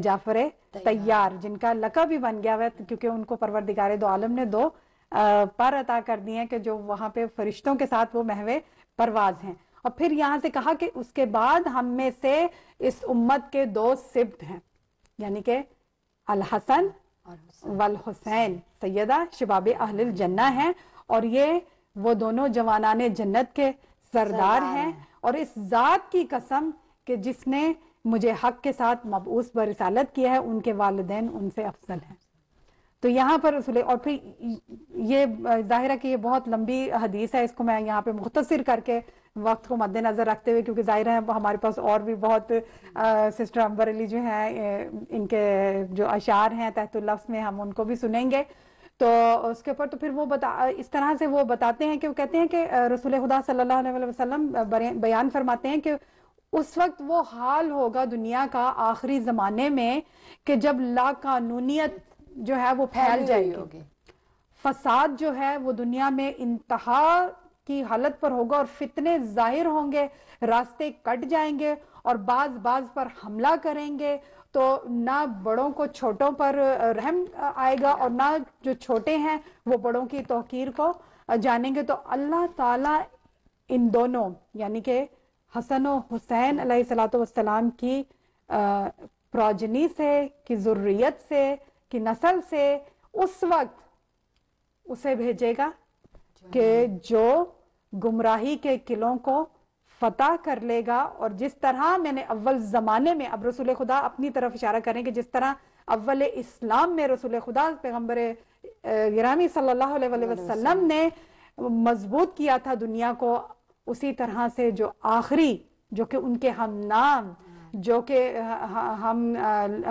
जाफ़र तैयार जिनका लका भी बन गया हुआ क्योंकि उनको परवरदिगार दो आलम ने दो पर अता कर दिए हैं कि जो वहाँ पे फरिश्तों के साथ वो महवे परवाज हैं। और फिर यहाँ से कहा कि उसके बाद हम में से इस उम्मत के दो सिब्त हैं यानी कि अल हसन वल हुसैन। सैयदा शबाब अहल जन्ना है और ये वो दोनों जवानान जन्नत के सरदार हैं। और इस जात की कसम कि जिसने मुझे हक के साथ मबूस ब रिसालत किया है उनके वालदेन उनसे अफसल हैं। तो यहाँ पर रसूल और फिर ये ज़ाहिर है कि ये बहुत लंबी हदीस है इसको मैं यहाँ पे मुख्तसर करके वक्त को मद्देनजर रखते हुए क्योंकि ज़ाहिर है हमारे पास और भी बहुत आ, सिस्टर अम्बर अली जो है इनके जो अशार हैं तहतुल्लफ्स में हम उनको भी सुनेंगे। तो उसके ऊपर तो फिर वो बता इस तरह से वो बताते हैं कि वो कहते हैं कि रसूल खुदा वसल्लम बयान फरमाते हैं कि उस वक्त वो हाल होगा दुनिया का आखिरी जमाने में कि जब ला कानूनियत जो है वो फैल जाएगी। फसाद जो है वो दुनिया में इंतहा की हालत पर होगा और फितने ज़ाहिर होंगे रास्ते कट जाएँगे और बाज बाज पर हमला करेंगे तो ना बड़ों को छोटों पर रहम आएगा और ना जो छोटे हैं वो बड़ों की तोकीर को जानेंगे। तो अल्लाह ताला इन दोनों यानी कि हसन और हुसैन अलैहिस्सलाम की प्रोजनी से की जुर्रियत से की नस्ल से उस वक्त उसे भेजेगा कि जो गुमराही के किलों को फतह कर लेगा और जिस तरह मैंने अव्वल जमाने में अब रसूल खुदा अपनी तरफ़ इशारा करें कि जिस तरह अव्वल इस्लाम में रसूल खुदा पैगंबर गिरामी सल्लल्लाहु अलैहि वसल्लम ने मज़बूत किया था दुनिया को उसी तरह से जो आखिरी, जो कि उनके हम नाम, जो कि हम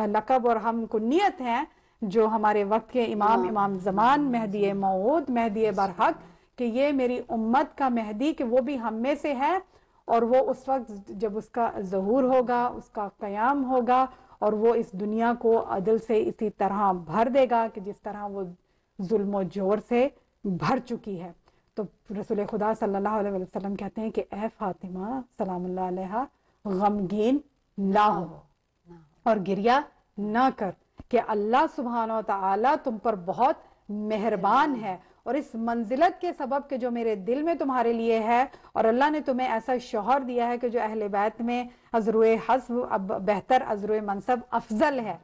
लकब और हम कुन्नियत हैं जो हमारे वक्त के इमाम इमाम जमान मेहदी मऊद मेहदी बरहक कि ये मेरी उम्मत का मेहदी कि वो भी हम में से है और वो उस वक्त जब उसका जहूर होगा उसका कयाम होगा और वो इस दुनिया को अदल से इसी तरह भर देगा कि जिस तरह वो जुल्म ज़ोर से भर चुकी है। तो रसूल खुदा सल्लल्लाहु अलैहि वसल्लम कहते हैं कि ए फातिमा सलाम गमगीन ना हो। और गिरिया ना कर। कि अल्लाह सुबहान तआला तुम पर बहुत मेहरबान है और इस मंजिलत के सबब के जो मेरे दिल में तुम्हारे लिए है और अल्लाह ने तुम्हें ऐसा शोहर दिया है कि जो अहल बैत में अजर हसब अब बेहतर अजर मनसब अफजल है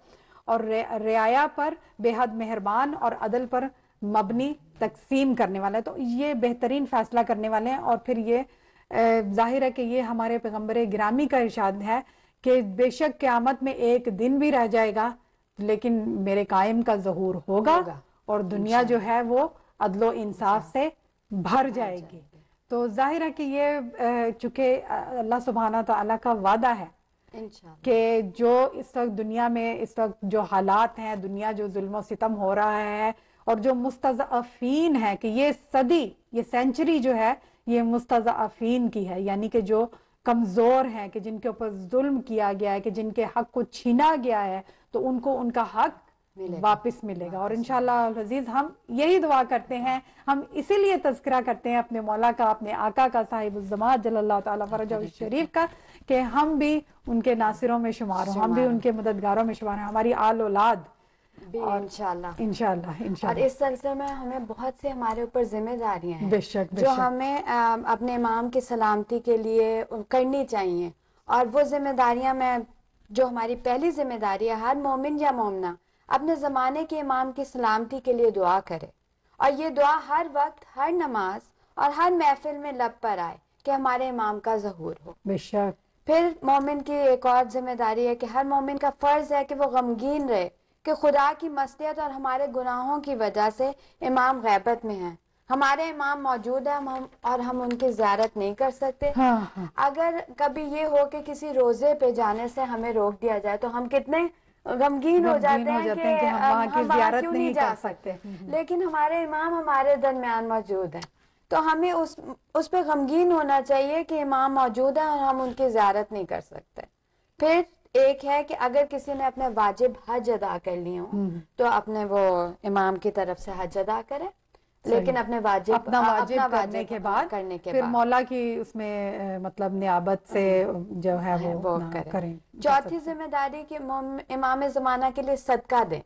और रे, रियाया पर बेहद मेहरबान और अदल पर मबनी तकसीम करने वाला है। तो ये बेहतरीन फैसला करने वाले हैं और फिर ये ज़ाहिर है कि ये हमारे पैगंबर ग्रामी का इर्शाद है कि बेशक क्यामत में एक दिन भी रह जाएगा लेकिन मेरे कायम का जहूर होगा, होगा। और दुनिया जो है वो अदलो इंसाफ से भर जाएगी। तो ज़ाहिर है कि ये चूँकि अल्लाह सुबहाना तो तला का वादा है कि जो इस वक्त दुनिया में इस वक्त जो हालात हैं दुनिया जो जुल्म सितम हो रहा है और जो मुस्तफ़ीन है कि ये सदी ये सेंचुरी जो है ये मुस्तफ़ीन की है। यानी कि जो कमज़ोर है कि जिनके ऊपर जुल्म किया गया है कि जिनके हक को छीना गया है तो उनको उनका हक मिलेगा। वापस मिलेगा। और इनशाला अज़ीज़ हम यही दुआ करते हैं। हम इसीलिए तस्करा करते हैं अपने मौला का अपने आका का साहिब फरज शरीफ का कि हम भी उनके नासिरों में शुमार हो हम भी उनके मददगारों में शुमार हैं हमारी आल औलाद और इस सिलसिले में हमें बहुत से हमारे ऊपर जिम्मेदारियाँ हैं बेशक जो हमें अपने इमाम की सलामती के लिए करनी चाहिए। और वो जिम्मेदारियाँ मैं जो हमारी पहली ज़िम्मेदारी है हर मोमिन या मोमना अपने ज़माने के इमाम की सलामती के लिए दुआ करे। और ये दुआ हर वक्त हर नमाज़ और हर महफिल में लब पर आए कि हमारे इमाम का जहूर हो। बेशक। फिर मोमिन की एक और ज़िम्मेदारी है कि हर मोमिन का फ़र्ज़ है कि वो गमगीन रहे कि खुदा की मस्तियत और हमारे गुनाहों की वजह से इमाम गैबत में है। हमारे इमाम मौजूद है हम और हम उनकी ज्यारत नहीं कर सकते। हाँ, हाँ. अगर कभी ये हो कि किसी रोज़े पे जाने से हमें रोक दिया जाए तो हम कितने गमगीन हो जाते हैं कि, कि हम वहाँ की जियारत नहीं, नहीं जा सकते? हम्म, हम्म। लेकिन हमारे इमाम हमारे दरमियान मौजूद है। तो हमें उस उस पर गमगीन होना चाहिए कि इमाम मौजूद है और हम उनकी जियारत नहीं कर सकते। फिर एक है कि अगर किसी ने अपने वाजिब हज अदा कर लिए हो हम्म, तो अपने वो इमाम की तरफ़ से हज अदा करे। लेकिन अपने वाजिब अपना वाजिब अपना करने के बाद करने के फिर मौला की उसमें मतलब नियाबत से जो है वो, वो करें, करें। चौथी ज़िम्मेदारी की इमाम जमाना के लिए सदका दें।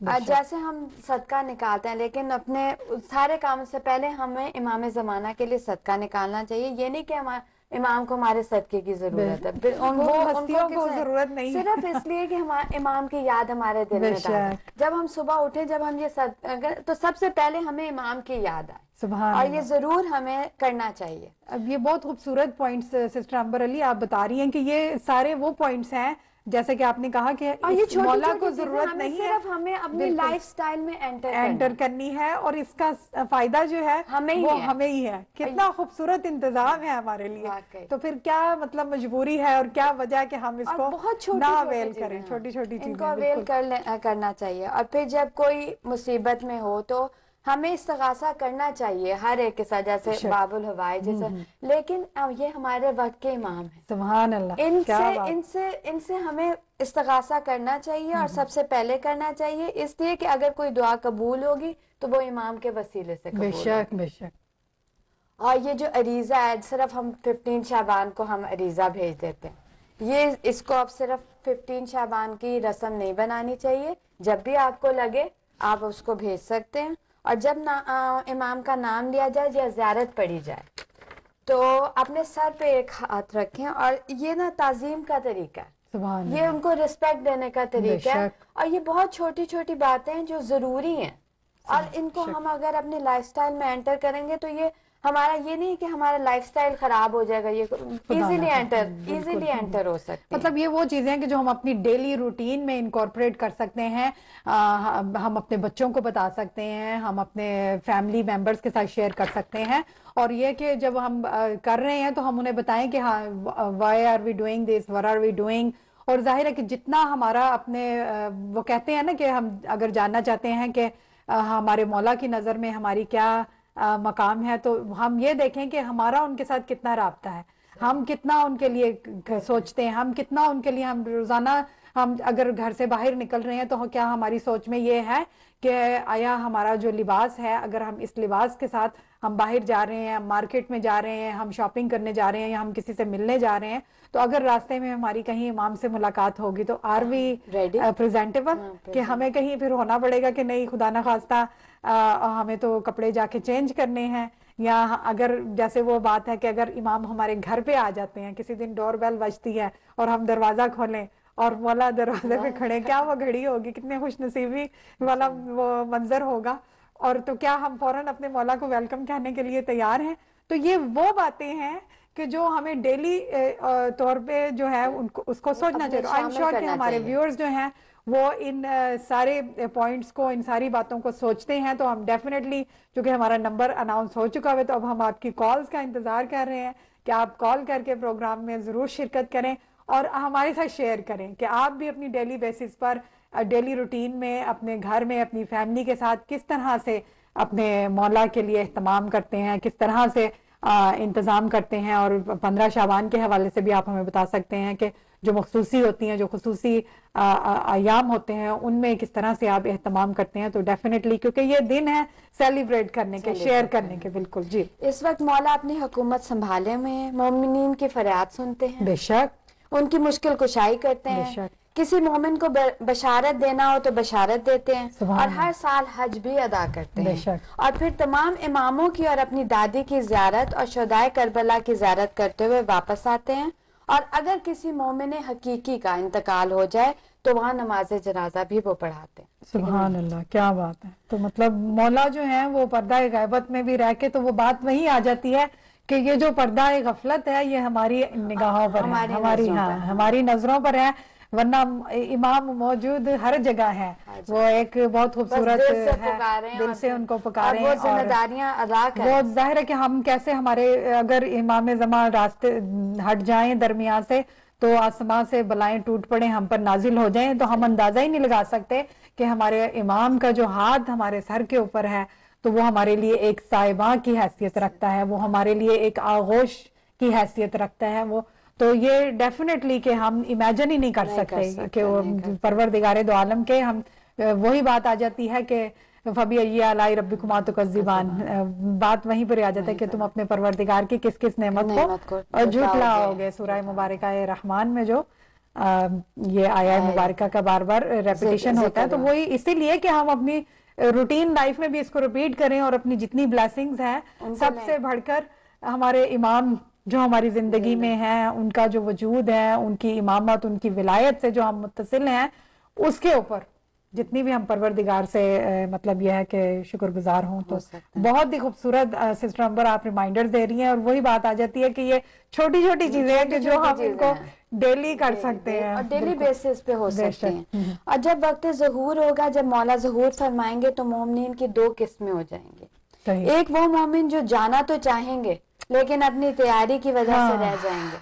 जैसे हम सदका निकालते हैं लेकिन अपने सारे काम से पहले हमें इमाम जमाना के लिए सदका निकालना चाहिए। ये नहीं कि हमारे इमाम को हमारे सदके की ज़रूरत है। फिर उन, वो हस्तियों को ज़रूरत नहीं सिर्फ़ इसलिए कि हमारे इमाम की याद हमारे दिल में जब हम सुबह उठे जब हम ये सद, तो सबसे पहले हमें इमाम की याद आए। और ये ज़रूर हमें करना चाहिए। अब ये बहुत खूबसूरत पॉइंट्स सिस्टर अंबर अली आप बता रही हैं कि ये सारे वो पॉइंट्स हैं जैसे कि आपने कहा कि ये मौला को ज़रूरत नहीं है। सिर्फ़ हमें अपनी लाइफ स्टाइल में एंटर एंटर करनी है और इसका फ़ायदा जो है हमें ही वो है। हमें ही है। कितना खूबसूरत इंतज़ाम है हमारे लिए। तो फिर क्या मतलब मजबूरी है और क्या वजह कि हम इसको बहुत ना अवेल करें? छोटी छोटी चीज़ें अवेल करना चाहिए। और फिर जब कोई मुसीबत में हो तो हमें इस्तगासा करना चाहिए हर एक के साथ जैसे। बाबुल हवाई जैसे। लेकिन अ, ये हमारे वक्त के इमाम है। सुभान अल्लाह इनसे इनसे इनसे हमें इस्तगासा करना चाहिए और सबसे पहले करना चाहिए। इसलिए कि अगर कोई दुआ कबूल होगी तो वो इमाम के वसीले से कबूल बेशक बेशक। और ये जो अरीजा है सिर्फ़ हम 15 शाबान को हम अरीजा भेज देते हैं। ये इसको आप सिर्फ़ 15 शाबान की रस्म नहीं बनानी चाहिए। जब भी आपको लगे आप उसको भेज सकते हैं। और जब ना आ, इमाम का नाम लिया जाए या ज्यारत पढ़ी जाए तो अपने सर पे एक हाथ रखें और ये ना ताजीम का तरीका है। ये उनको रिस्पेक्ट देने का तरीका है और ये बहुत छोटी छोटी बातें हैं जो ज़रूरी हैं। और इनको हम अगर अपने लाइफस्टाइल में एंटर करेंगे तो ये हमारा ये नहीं कि हमारा लाइफस्टाइल खराब हो जाएगा ये इजीली एंटर इजीली एंटर हो सकती है। मतलब ये वो चीज़ें हैं कि जो हम अपनी डेली रूटीन में इनकॉर्पोरेट कर सकते हैं आ, हम अपने बच्चों को बता सकते हैं हम अपने फैमिली मेंबर्स के साथ शेयर कर सकते हैं। और ये कि जब हम आ, कर रहे हैं तो हम उन्हें बताएँ कि हाँ why are we doing this where are we doing और ज़ाहिर है कि जितना हमारा अपने वो कहते हैं ना कि हम अगर जानना चाहते हैं कि हमारे मौला की नज़र में हमारी क्या आ, मकाम है तो हम ये देखें कि हमारा उनके साथ कितना रबता है हम कितना उनके लिए सोचते हैं हम कितना उनके लिए हम रोज़ाना हम अगर घर से बाहर निकल रहे हैं तो क्या हमारी सोच में ये है कि आया हमारा जो लिबास है अगर हम इस लिबास के साथ हम बाहर जा रहे हैं मार्केट में जा रहे हैं हम शॉपिंग करने जा रहे हैं या हम किसी से मिलने जा रहे हैं तो अगर रास्ते में हमारी कहीं इमाम से मुलाकात होगी तो आर वी? प्रेजेंटेबल हाँ, कि हमें कहीं फिर होना पड़ेगा कि नहीं खुदा ना खास्ता हमें तो कपड़े जाके चेंज करने हैं। या अगर जैसे वो बात है कि अगर इमाम हमारे घर पे आ जाते हैं किसी दिन डोर बेल बजती है और हम दरवाज़ा खोलें और मौला दरवाजे पे खड़े क्या वो घड़ी होगी? कितने खुश नसीबी वाला वो मंजर होगा। और तो क्या हम फ़ौरन अपने मौला को वेलकम कहने के लिए तैयार हैं? तो ये वो बातें हैं कि जो हमें डेली तौर पे जो है उनको उसको सोचना चाहिए। आई एम श्योर कि हमारे व्यूअर्स जो हैं वो इन सारे पॉइंट्स को इन सारी बातों को सोचते हैं तो हम डेफिनेटली क्योंकि हमारा नंबर अनाउंस हो चुका है तो अब हम आपकी कॉल्स का इंतज़ार कर रहे हैं कि आप कॉल करके प्रोग्राम में ज़रूर शिरकत करें और हमारे साथ शेयर करें कि आप भी अपनी डेली बेसिस पर डेली रूटीन में अपने घर में अपनी फैमिली के साथ किस तरह से अपने मौला के लिए एहतमाम करते हैं किस तरह से इंतज़ाम करते हैं और पंद्रह शाबान के हवाले से भी आप हमें बता सकते हैं कि जो मखसूसी होती हैं जो खसूसी आयाम होते हैं उनमें किस तरह से आप एहतमाम करते हैं? तो डेफिनेटली क्योंकि ये दिन है सेलिब्रेट करने के शेयर करने के बिल्कुल जी। इस वक्त मौला अपनी हुकूमत संभाले हुए हैं मोमिनीन की फरियाद सुनते हैं। बेशक। उनकी मुश्किल कुशाई करते बेशक। हैं किसी मोमिन को बशारत देना हो तो बशारत देते हैं। और हर साल हज भी अदा करते हैं। और फिर तमाम इमामों की और अपनी दादी की जियारत और शुदाए करबला की जियारत करते हुए वापस आते हैं। और अगर किसी मोमिन हकीकी का इंतकाल हो जाए तो वहाँ नमाज़ जनाजा भी वो पढ़ाते हैं। सुभान अल्लाह क्या बात है। तो मतलब मौला जो है वो पर्दा गैबत में भी रह के तो वो बात वही आ जाती है कि ये जो पर्दा गफलत है ये हमारी निगाहों पर है हमारी हमारी नज़रों हाँ है। हमारी नज़रों पर है। वरना इमाम मौजूद हर जगह है। वो एक बहुत खूबसूरत है दिल से उनको पुकारें वो जिम्मेदारियाँ अदा करें। वो ज़ाहिर है कि हम कैसे हमारे अगर इमाम जमा रास्ते हट जाए दरमियान से तो आसमां से बलाएँ टूट पड़े हम पर नाजिल हो जाएँ तो हम अंदाज़ा ही नहीं लगा सकते कि हमारे इमाम का जो हाथ हमारे सर के ऊपर है तो वो हमारे लिए एक साहिबा की हैसियत रखता है वो हमारे लिए एक आगोश की हैसियत रखता है वो तो ये डेफिनेटली कि हम इमेजिन ही नहीं कर नहीं कर सकते सकते, कि वो नहीं कर दो आलम के हम वही बात आ जाती है कि फबी अलाई रब्बी कुमा तो कज्जिबान बात वहीं पर आ जाता है कि तुम अपने परवरदिगार की किस किस नेमत को झूठलाओगे झुटलाओगे। सूरह मुबारक रहमान में जो अ, ये आया मुबारक का बार बार रेपिटेशन होता है तो वही इसीलिए कि हम अपनी रूटीन लाइफ में भी इसको रिपीट करें और अपनी जितनी ब्लेसिंग्स हैं सबसे बढ़कर हमारे इमाम जो हमारी ज़िंदगी में हैं उनका जो वजूद है उनकी इमामत उनकी विलायत से जो हम मुतसिल हैं उसके ऊपर जितनी भी हम परवरदिगार से मतलब यह है कि शुक्रगुजार हों तो बहुत ही खूबसूरत सिस्टर अंबर आप रिमाइंडर दे रही हैं और वही बात आ जाती है कि ये छोटी छोटी चीज़ें हैं कि जो हम इनको डेली कर सकते हैं। और डेली बेसिस पे हो। सकते हैं। और जब वक्त जहूर होगा जब मौला जहूर फरमाएँगे तो मोमिन की दो किस्में हो जाएँगे। एक वो मोमिन जो जाना तो चाहेंगे लेकिन अपनी तैयारी की वजह से हाँ। रह जाएँगे।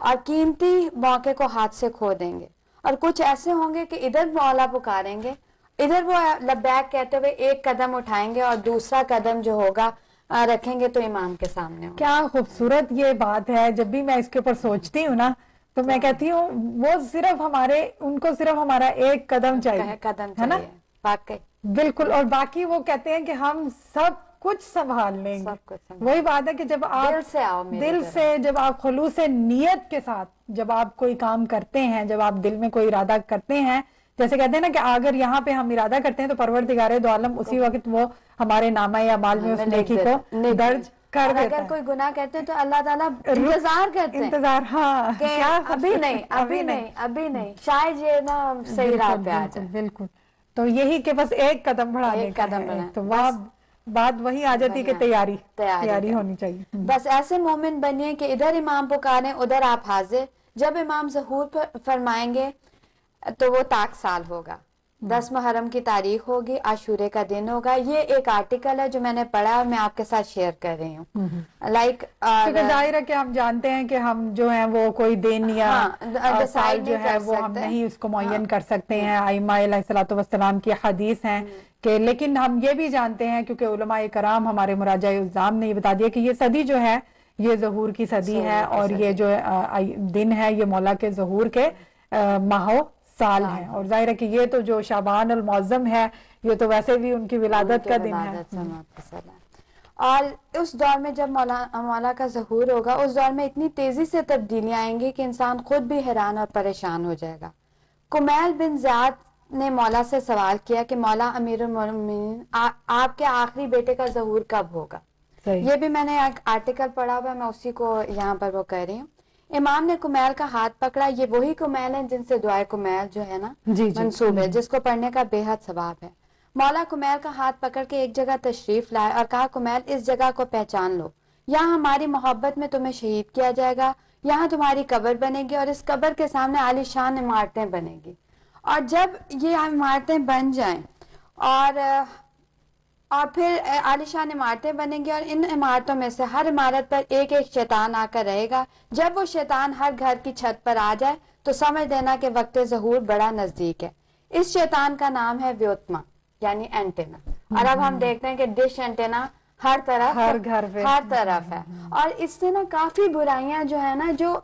और कीमती मौके को हाथ से खो देंगे। और कुछ ऐसे होंगे कि इधर मौला पुकारेंगे इधर वो लबैक कहते हुए एक कदम उठाएँगे और दूसरा कदम जो होगा रखेंगे तो इमाम के सामने होगा। क्या खूबसूरत ये बात है। जब भी मैं इसके ऊपर सोचती हूँ ना तो मैं कहती हूँ वो सिर्फ़ हमारे उनको सिर्फ़ हमारा एक कदम चाहिए कदम है ना? वाकई। बिल्कुल। और बाकी वो कहते हैं कि हम सब कुछ संभाल लेंगे। सब कुछ वही बात है कि जब आप दिल से आओ मेरी दिल से जब आप खलूस से नियत के साथ जब आप कोई काम करते हैं जब आप दिल में कोई इरादा करते हैं जैसे कहते हैं ना कि अगर यहाँ पे हम इरादा करते हैं तो परवरदिगार दो आलम उसी वक्त वो हमारे नामा या माल में उस लिख नेकी को दर्ज कर देता अगर कोई गुनाह कहते हैं तो अल्लाह ताला इंतज़ार करते हैं। इंतज़ार हाँ। क्या अभी नहीं अभी नहीं। अभी नहीं। शायद ये ना सही राह पे आ जाए। बिल्कुल। तो यही के बस एक कदम बढ़ाने एक का कदम। तो वह। बात वही आ जाती है कि तैयारी। तैयारी होनी चाहिए। हम्म। बस ऐसे मोमिन बनिए कि इधर इमाम पुकारें उधर आप हाजिर। जब इमाम जहूर फरमाएँगे तो वो ताक साल होगा। दस मुहर्रम की तारीख होगी आशूरे का दिन होगा। ये एक आर्टिकल है जो मैंने पढ़ा और मैं आपके साथ शेयर कर रही हूँ। लाइक क्योंकि ज़ाहिर है कि हम जानते हैं कि हम जो है वो कोई दिन या हाँ, साल जो है वो हम। नहीं उसको मुयन कर सकते हैं। आइमा वसलाम की हदीस हैं। कि लेकिन हम ये भी जानते हैं क्योंकि उलमा कराम हमारे मुराजा उज़ाम ने ये बता दिया कि ये सदी जो है ये जहूर की सदी है और ये जो दिन है ये मौला के जहूर के माहो साल है। और ज़ाहिर है कि ये तो जो शाबान अल मौजम है ये तो वैसे भी उनकी विलादत का दिन है। का सलाम। और उस दौर में जब मौला मौला का जहूर होगा उस दौर में इतनी तेज़ी से तब्दीलियाँ आएँगी कि इंसान खुद भी हैरान और परेशान हो जाएगा। कुमैल बिन जाद ने मौला से सवाल किया कि मौला अमीर आपके आखिरी बेटे का जहूर कब होगा? ये भी मैंने एक आर्टिकल पढ़ा हुआ मैं उसी को यहाँ पर वो कह रही हूँ। इमाम ने कुमैल का हाथ पकड़ा ये वही कुमैल है जिनसे दुआए कुमैल जो है ना मंसूब है जिसको पढ़ने का बेहद सवाब है। मौला कुमैल का हाथ पकड़ के एक जगह तशरीफ़ लाए और कहा कुमैल इस जगह को पहचान लो। यहाँ हमारी मोहब्बत में तुम्हें शहीद किया जाएगा यहाँ तुम्हारी कबर बनेगी और इस कबर के सामने आलिशान इमारतें बनेगी। और जब ये इमारतें बन जाएँ और और फिर आलिशान इमारतें बनेंगी और इन इमारतों में से हर इमारत पर एक एक शैतान आकर रहेगा। जब वो शैतान हर घर की छत पर आ जाए तो समझ देना कि वक्त जहूर बड़ा नज़दीक है। इस शैतान का नाम है व्योत्मा यानी एंटेना। और अब हम देखते हैं कि डिश एंटेना हर तरफ़ हर घर पे। हर तरफ़ है। और इससे ना काफ़ी बुराइयाँ जो है ना जो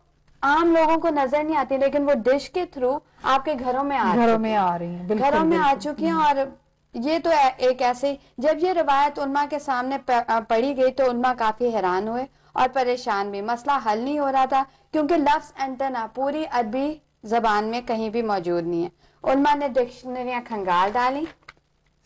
आम लोगों को नज़र नहीं आती लेकिन वो डिश के थ्रू आपके घरों में आ घरों में आ रही हैं बिल्कुल घरों में आ चुकी हैं और ये तो एक ऐसे जब ये रिवायत उन्मा के सामने प- पढ़ी गई तो उन्मा काफ़ी हैरान हुए और परेशान भी। मसला हल नहीं हो रहा था क्योंकि लफ्ज एंटना पूरी अरबी जबान में कहीं भी मौजूद नहीं है। उन्मा ने डिक्शनरियाँ खंगाल डाली।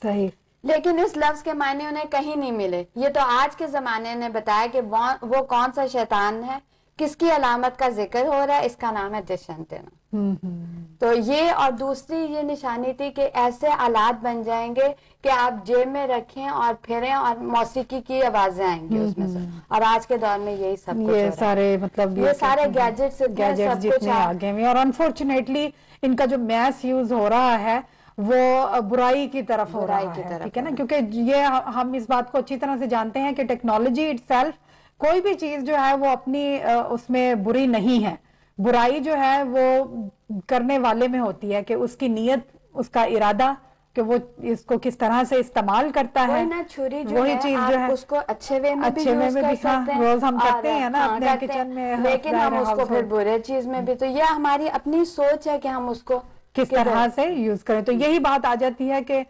सही। लेकिन इस लफ्ज के मायने उन्हें कहीं नहीं मिले। ये तो आज के जमाने ने बताया कि वो कौन सा शैतान है किसकी अलामत का ज़िक्र हो रहा है इसका नाम है एंटेना हम्म हम्म। तो ये और दूसरी ये निशानी थी कि ऐसे आलात बन जाएँगे कि आप जेब में रखें और फिरें और मौसीकी की आवाज़ें आएँगी उसमें से। और आज के दौर में यही सब कुछ हो ये रहा है। सारे मतलब ये सारे गैजेट्स गैजेट्स जितने आ- और अनफॉर्चुनेटली इनका जो मैस यूज़ हो रहा है वो बुराई की तरफ़ हो रहा की है ठीक है ना? क्योंकि ये हम इस बात को अच्छी तरह से जानते हैं कि टेक्नोलॉजी इटसेल्फ कोई भी चीज़ जो है वो अपनी उसमें बुरी नहीं है। बुराई जो है वो करने वाले में होती है कि उसकी नीयत उसका इरादा कि वो इसको किस तरह से इस्तेमाल करता है। ना छुरी जो वही है चीज़ जो है उसको अच्छे वे में अच्छे वे यूज़ में भी, हाँ, सकते हैं। रोज हम करते हैं ना हाँ, अपने किचन में, लेकिन हम उसको फिर बुरे चीज़ में भी तो ये हमारी अपनी सोच है कि हम उसको किस तरह से यूज़ करें। तो यही बात आ जाती है कि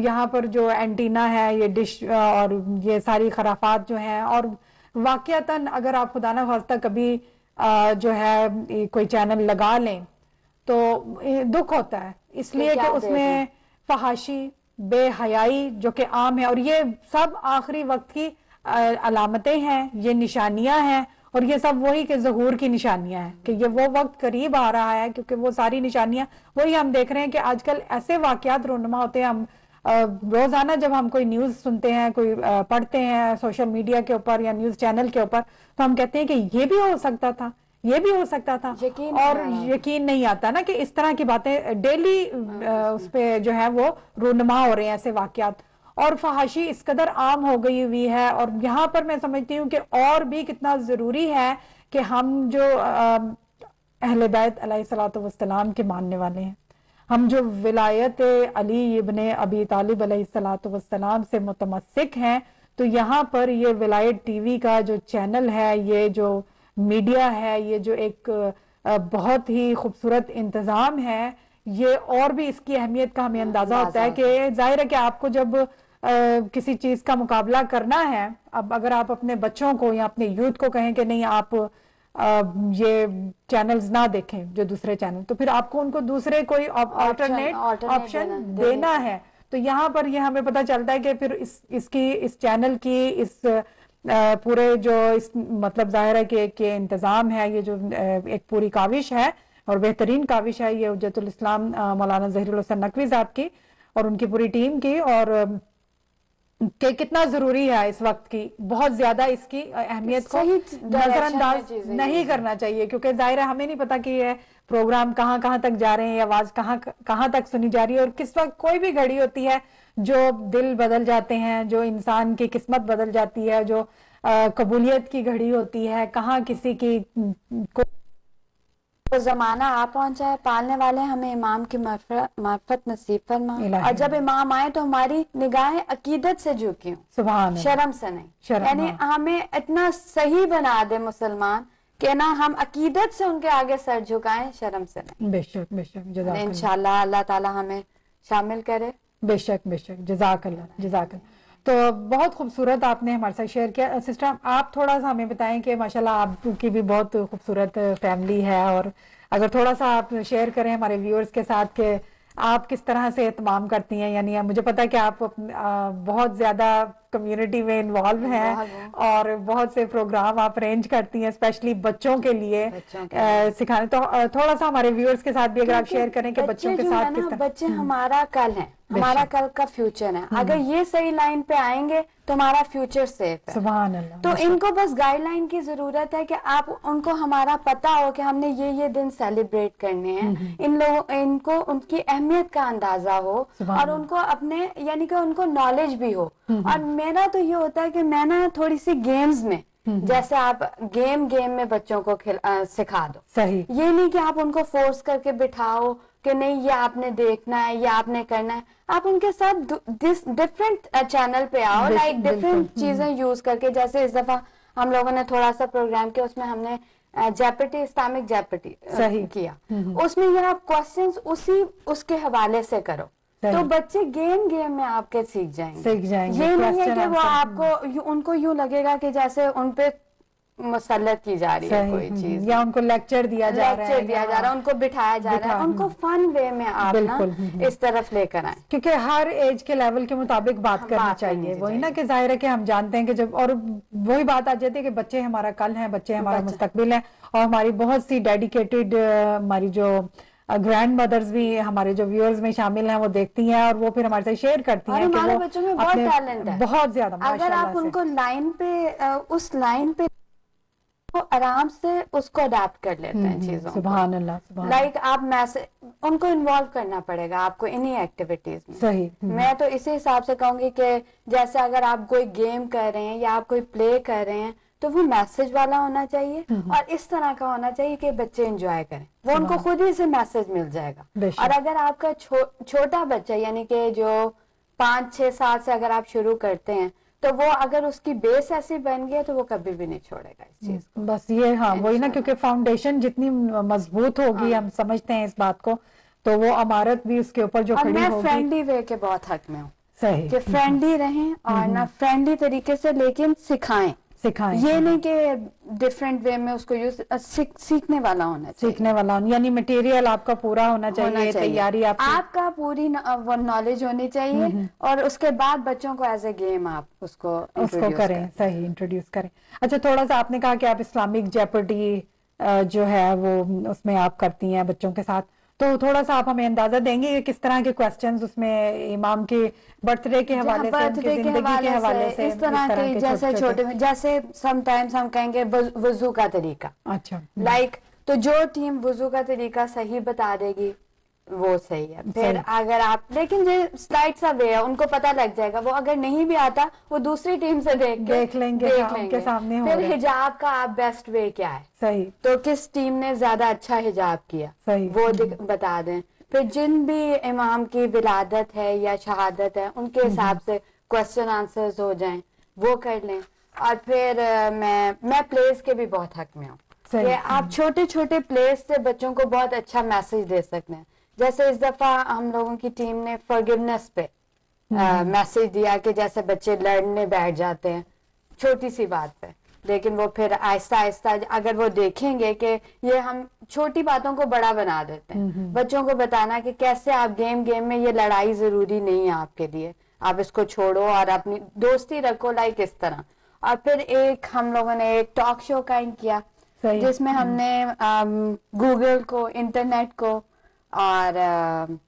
यहाँ पर जो एंटीना है ये डिश और ये सारी खराफात जो हैं और वाकयातन अगर आप खुदा ना खास्ता कभी अ, जो है कोई चैनल लगा लें तो दुख होता है। इसलिए कि उसमें फहाशी बेहयाई जो कि आम है और ये सब आखिरी वक्त की अलामतें हैं ये निशानियाँ हैं और ये सब वही के जहूर की निशानियाँ हैं कि ये वो वक्त करीब आ रहा है क्योंकि वो सारी निशानियाँ वही हम देख रहे हैं कि आजकल ऐसे वाकयात रोनमा होते हैं हम रोज़ाना जब हम कोई न्यूज़ सुनते हैं कोई पढ़ते हैं सोशल मीडिया के ऊपर या न्यूज़ चैनल के ऊपर तो हम कहते हैं कि ये भी हो सकता था ये भी हो सकता था यकीन और। यकीन नहीं आता ना कि इस तरह की बातें डेली उस पर जो है वो रूनमा हो रहे हैं ऐसे वाकयात। और फहाशी इस कदर आम हो गई हुई है और यहाँ पर मैं समझती हूँ कि और भी कितना ज़रूरी है कि हम जो अहले बैत अलैहिस्सलातु वस्सलाम के मानने वाले हैं। हम जो विलायत अली इबन अबी तालिब अलैहिस्सलाम से मुतमसिक हैं तो यहाँ पर ये विलायत टीवी का जो चैनल है ये जो मीडिया है ये जो एक बहुत ही खूबसूरत इंतज़ाम है ये और भी इसकी अहमियत का हमें अंदाज़ा होता है कि ज़ाहिर है कि आपको जब आ, किसी चीज़ का मुकाबला करना है अब अगर आप अपने बच्चों को या अपने यूथ को कहें कि नहीं आप ये चैनल्स ना देखें जो दूसरे चैनल तो फिर आपको उनको दूसरे कोई ऑल्टरनेट ऑप्शन देना है। तो यहाँ पर ये यह हमें पता चलता है कि फिर इस इसकी इस चैनल की इस पूरे जो इस मतलब ज़ाहिर है कि, कि इंतज़ाम है ये जो एक पूरी काविश है और बेहतरीन काविश है ये उज्जतुल इस्लाम मौलाना जहीरुल नकवी साहब की और उनकी पूरी टीम की और कि कितना ज़रूरी है इस वक्त की बहुत ज़्यादा इसकी अहमियत को नजरअंदाज नहीं करना चाहिए क्योंकि ज़ाहिर है हमें नहीं पता कि ये प्रोग्राम कहाँ कहाँ तक जा रहे हैं आवाज़ कहाँ कहाँ तक सुनी जा रही है और किस वक्त कोई भी घड़ी होती है जो दिल बदल जाते हैं जो इंसान की किस्मत बदल जाती है जो कबूलियत की घड़ी होती है कहाँ किसी की को तो जमाना आ पहुँचा है पालने वाले हमें इमाम की मार्फत नसीब फरमा। और जब इमाम आए तो हमारी निगाहें अकीदत से झुकी हूँ। शर्म से नहीं। यानी हाँ। हमें इतना सही बना दे मुसलमान कि ना हम अकीदत से उनके आगे सर झुकाएँ शर्म से नहीं। बेशक बेशक। इंशाल्लाह अल्लाह ताला हमें शामिल करे। बेशक बेशक। जजाक जजाक तो बहुत खूबसूरत आपने हमारे साथ शेयर किया। सिस्टर आप थोड़ा सा हमें बताएँ कि माशाल्लाह आपकी भी बहुत खूबसूरत फैमिली है और अगर थोड़ा सा आप शेयर करें हमारे व्यूअर्स के साथ के आप किस तरह से एहतमाम करती हैं, यानी मुझे पता है कि आप बहुत ज़्यादा कम्युनिटी में इन्वॉल्व हैं और बहुत से प्रोग्राम आप अरेंज करती हैं स्पेशली बच्चों के लिए। सिखाने। तो थोड़ा सा हमारे व्यूअर्स के साथ भी अगर आप शेयर करें कि बच्चों के साथ किस बच्चे हम्म। हमारा कल है। हमारा कल का फ्यूचर है। अगर हम्म। ये सही लाइन पे आएँगे तो हमारा फ्यूचर सेफ़ है तो इनको बस गाइडलाइन की ज़रूरत है कि आप उनको हमारा पता हो कि हमने ये ये दिन सेलिब्रेट करने हैं। हम्म, इन लोगों इनको उनकी अहमियत का अंदाज़ा हो और उनको अपने यानी कि उनको नॉलेज भी हो। और मेरा तो ये होता है कि मैं ना थोड़ी सी गेम्स में हम्म। जैसे आप गेम गेम में बच्चों को खिल, आ, सिखा दो। सही। ये नहीं कि आप उनको फोर्स करके बिठाओ कि नहीं ये आपने देखना है ये आपने करना है। आप उनके साथ डिफरेंट चैनल पे आओ लाइक डिफरेंट चीज़ें यूज़ करके जैसे इस दफ़ा हम लोगों ने थोड़ा सा प्रोग्राम किया उसमें हमने जेपटी इस्लामिक सही। किया। हम्म। उसमें ये आप क्वेश्चंस उसी उसके हवाले से करो। तो बच्चे गेम गेम में आपके सीख जाएँगे। सीख जाएँगे ये नहीं है कि वो आपको उनको यूँ लगेगा कि जैसे उनपे मसलत की जा रही है कोई चीज़। या उनको लेक्चर दिया जा रहा है दिया जा रहा है उनको बिठाया जा रहा है। उनको फन वे में आप ना इस तरफ़ लेकर आए। क्योंकि हर एज के लेवल के मुताबिक बात करनी चाहिए। वही ना कि ज़ाहिर है कि हम जानते हैं कि जब और वही बात आ जाती है कि बच्चे हमारा कल है बच्चे हमारा मुस्तकबिल है और हमारी बहुत सी डेडिकेटेड हमारी जो ग्रैंड मदर्स भी हमारे जो व्यूअर्स में शामिल हैं वो देखती हैं और वो फिर हमारे साथ शेयर करती हैं हमारे बच्चों में बहुत टैलेंट है। बहुत ज़्यादा अगर आप उनको लाइन पे उस लाइन पे वो आराम से उसको अडेप्ट कर लेते हैं हम्म, हम्म, चीज़ों सुबहान अल्लाह लाइक आप मैसेज उनको इन्वॉल्व करना पड़ेगा आपको इन्हीं एक्टिविटीज़ में। सही हम्म। मैं तो इसी हिसाब से कहूँगी कि जैसे अगर आप कोई गेम कर रहे हैं या आप कोई प्ले कर रहे हैं तो वो मैसेज वाला होना चाहिए। और इस तरह का होना चाहिए कि बच्चे एंजॉय करें। वो उनको खुद ही से मैसेज मिल जाएगा। और अगर आपका छो, छोटा बच्चा यानी कि जो पाँच छह साल से अगर आप शुरू करते हैं तो वो अगर उसकी बेस ऐसी बन गई तो वो कभी भी नहीं छोड़ेगा इस चीज़ को। बस ये हाँ वही ना क्योंकि फाउंडेशन जितनी मज़बूत होगी हाँ। हम समझते हैं इस बात को तो वो अमारत भी उसके ऊपर जो खड़ी मैं फ्रेंडली वे के बहुत हक में हूँ। सही। कि फ्रेंडली रहें और ना फ्रेंडली। तरीके से लेकिन सिखाएँ। सिखाएँ। ये नहीं कि डिफरेंट वे में उसको यूज़ सीख, सीखने वाला होना चाहिए। सीखने वाला होना यानी मटेरियल आपका पूरा होना चाहिए तैयारी आप आपका पूरी वो नॉलेज होनी चाहिए हम्म, हम्म। और उसके बाद बच्चों को एज ए गेम आप उसको उसको करें सही इंट्रोड्यूस करें। अच्छा थोड़ा सा आपने कहा कि आप इस्लामिक जेपर्डी जो है वो उसमें आप करती हैं बच्चों के साथ। तो थोड़ा सा आप हमें अंदाज़ा देंगे कि किस तरह के क्वेश्चंस उसमें इमाम के बर्थडे के हवाले से बर्थडे के हवाले, के हवाले से इस तरह के जैसे छोटे जैसे समटाइम्स हम कहेंगे वज़ू का तरीका। अच्छा। लाइक तो जो टीम वज़ू का तरीका सही बता देगी वो सही है। फिर अगर आप लेकिन जो स्लाइड सा वे है उनको पता लग जाएगा। वो अगर नहीं भी आता वो दूसरी टीम से देख देख लेंगे देख हाँ, लेंगे। सामने फिर हिजाब का आप बेस्ट वे क्या है? सही। तो किस टीम ने ज़्यादा अच्छा हिजाब किया? सही। वो बता दें। फिर जिन भी इमाम की विलादत है या शहादत है उनके हिसाब से क्वेश्चन आंसर्स हो जाएँ। वो कर लें। और फिर मैं मैं प्लेस के भी बहुत हक में हूँ। आप छोटे छोटे प्लेस से बच्चों को बहुत अच्छा मैसेज दे सकते हैं। जैसे इस दफ़ा हम लोगों की टीम ने फॉरगिवनेस पे मैसेज दिया कि जैसे बच्चे लड़ने बैठ जाते हैं छोटी सी बात पे। लेकिन वो फिर आहिस्ता आहिस्ता अगर वो देखेंगे कि ये हम छोटी बातों को बड़ा बना देते हैं। बच्चों को बताना कि कैसे आप गेम गेम में ये लड़ाई ज़रूरी नहीं है आपके लिए। आप इसको छोड़ो और अपनी दोस्ती रखो लाइक इस तरह। और फिर एक हम लोगों ने एक टॉक शो काइंड किया जिसमें हमने गूगल को इंटरनेट को और अम,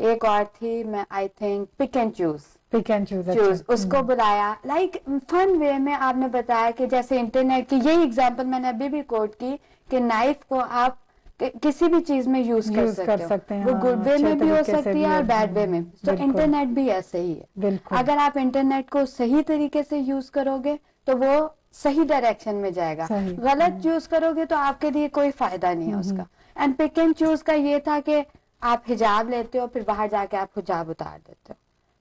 एक और थी मैं I think pick and choose pick and choose choose उसको बुलाया। लाइक फन वे में आपने बताया कि जैसे इंटरनेट की यही एग्जांपल मैंने अभी भी कोट की कि नाइफ को आप कि- किसी भी चीज़ में यूज़ कर सकते कर सकते हैं, वो हाँ, गुड वे में भी हो सकती है और बैड वे में। तो इंटरनेट भी ऐसे ही है। बिल्कुल। अगर आप इंटरनेट को सही तरीके से यूज़ करोगे तो वो सही डायरेक्शन में जाएगा। गलत यूज़ करोगे तो आपके लिए कोई फ़ायदा नहीं है उसका। एंड पिक एंड चूज़ का ये था कि आप हिजाब लेते हो फिर बाहर जाके आप हिजाब उतार देते हो।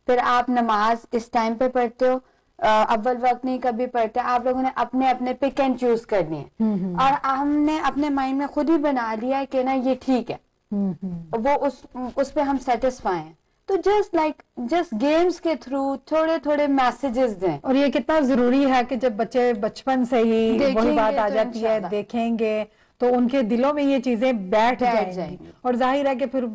फिर आप नमाज़ इस टाइम पे पढ़ते हो अव्वल वक्त नहीं कभी पढ़ते आप लोगों ने अपने अपने पिक एंड चूज़ करनी है। और हमने अपने माइंड में खुद ही बना लिया है कि ना ये ठीक है। हम्म, हम्म। वो उस उस पे हम सेटिस्फाई हैं। तो जस्ट लाइक जस्ट गेम्स के थ्रू थोड़े थोड़े मैसेजेस दें। और ये कितना ज़रूरी है कि जब बच्चे बचपन से ही वही बात आ तो जाती है। देखेंगे। तो उनके दिलों में ये चीज़ें बैठ जाएँगी। और ज़ाहिर है कि फिर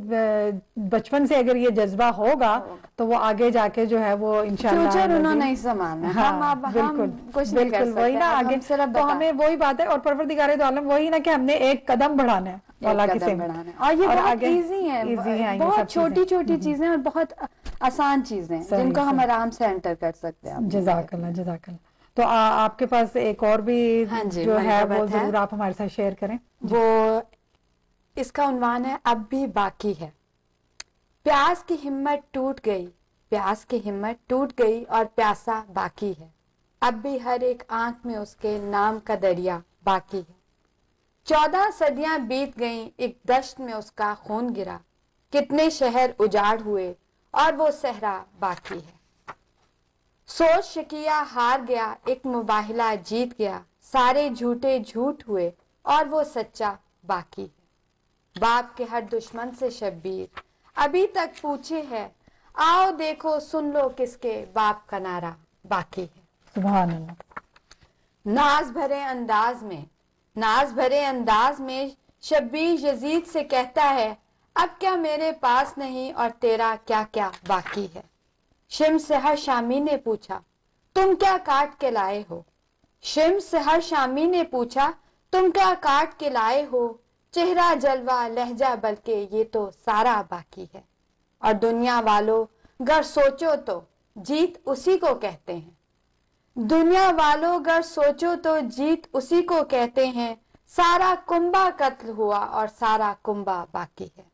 बचपन से अगर ये जज्बा होगा तो वो आगे जाके जो है वो इंशाल्लाह फ्यूचर उन्होंने नहीं संभालना है। हम हाँ, अब हम बिल्कुल। कुछ बिल्कुल वही ना हम आगे। तो हमें वही बात है और परवरदिगार दो आलम वही ना कि हमने एक कदम बढ़ाना है है। और ये बहुत आगे इजी है। है बहुत छोटी छोटी चीज़ें और बहुत आसान चीज़ें जिनको हम आराम से एंटर कर सकते हैं जजाकल्ला जजाकल्ला। तो आ, आपके पास एक और भी हाँ जी, जो है वो ज़रूर आप हमारे साथ शेयर करें। वो इसका उन्वान है अब भी बाकी है। प्यास की हिम्मत टूट गई प्यास की हिम्मत टूट गई और प्यासा बाकी है। अब भी हर एक आँख में उसके नाम का दरिया बाकी है। चौदह सदियाँ बीत गईं एक दश्त में उसका खून गिरा। कितने शहर उजाड़ हुए और वो सहरा बाकी है। सोच शकिया हार गया एक मुबाहिला जीत गया। सारे झूठे झूठ हुए और वो सच्चा बाकी है। बाप के हर दुश्मन से शब्बीर अभी तक पूछे है आओ देखो सुन लो किसके बाप का नारा बाकी है। अल्लाह। नाज भरे अंदाज में नाज भरे अंदाज में शब्बीर यजीद से कहता है अब क्या मेरे पास नहीं और तेरा क्या क्या बाकी है? शिम से हर शामी ने पूछा, तुम क्या काट के लाए हो? शिम से हर शामी ने पूछा, तुम क्या काट के लाए हो? चेहरा, जलवा, लहजा, बल्कि ये तो सारा बाकी है। और दुनिया वालों अगर सोचो तो जीत उसी को कहते हैं। दुनिया वालों अगर सोचो तो जीत उसी को कहते हैं। सारा कुंबा कत्ल हुआ और सारा कुंबा बाकी है।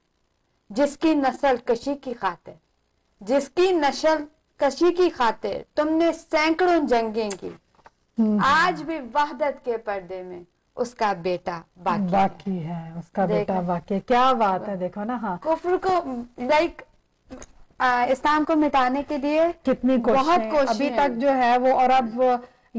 जिसकी नस्ल कशी की खातिर। जिसकी नस्ल कशी की खातिर तुमने सैकड़ों जंगें की। आज भी वहदत के पर्दे में उसका बेटा बाकी है। बाकी है है उसका बेटा बाकी है। क्या बात है देखो ना हाँ। कुफर को लाइक इस्लाम को मिटाने के लिए कितनी कोशिश बहुत कोशिशें अभी तक जो है वो और अब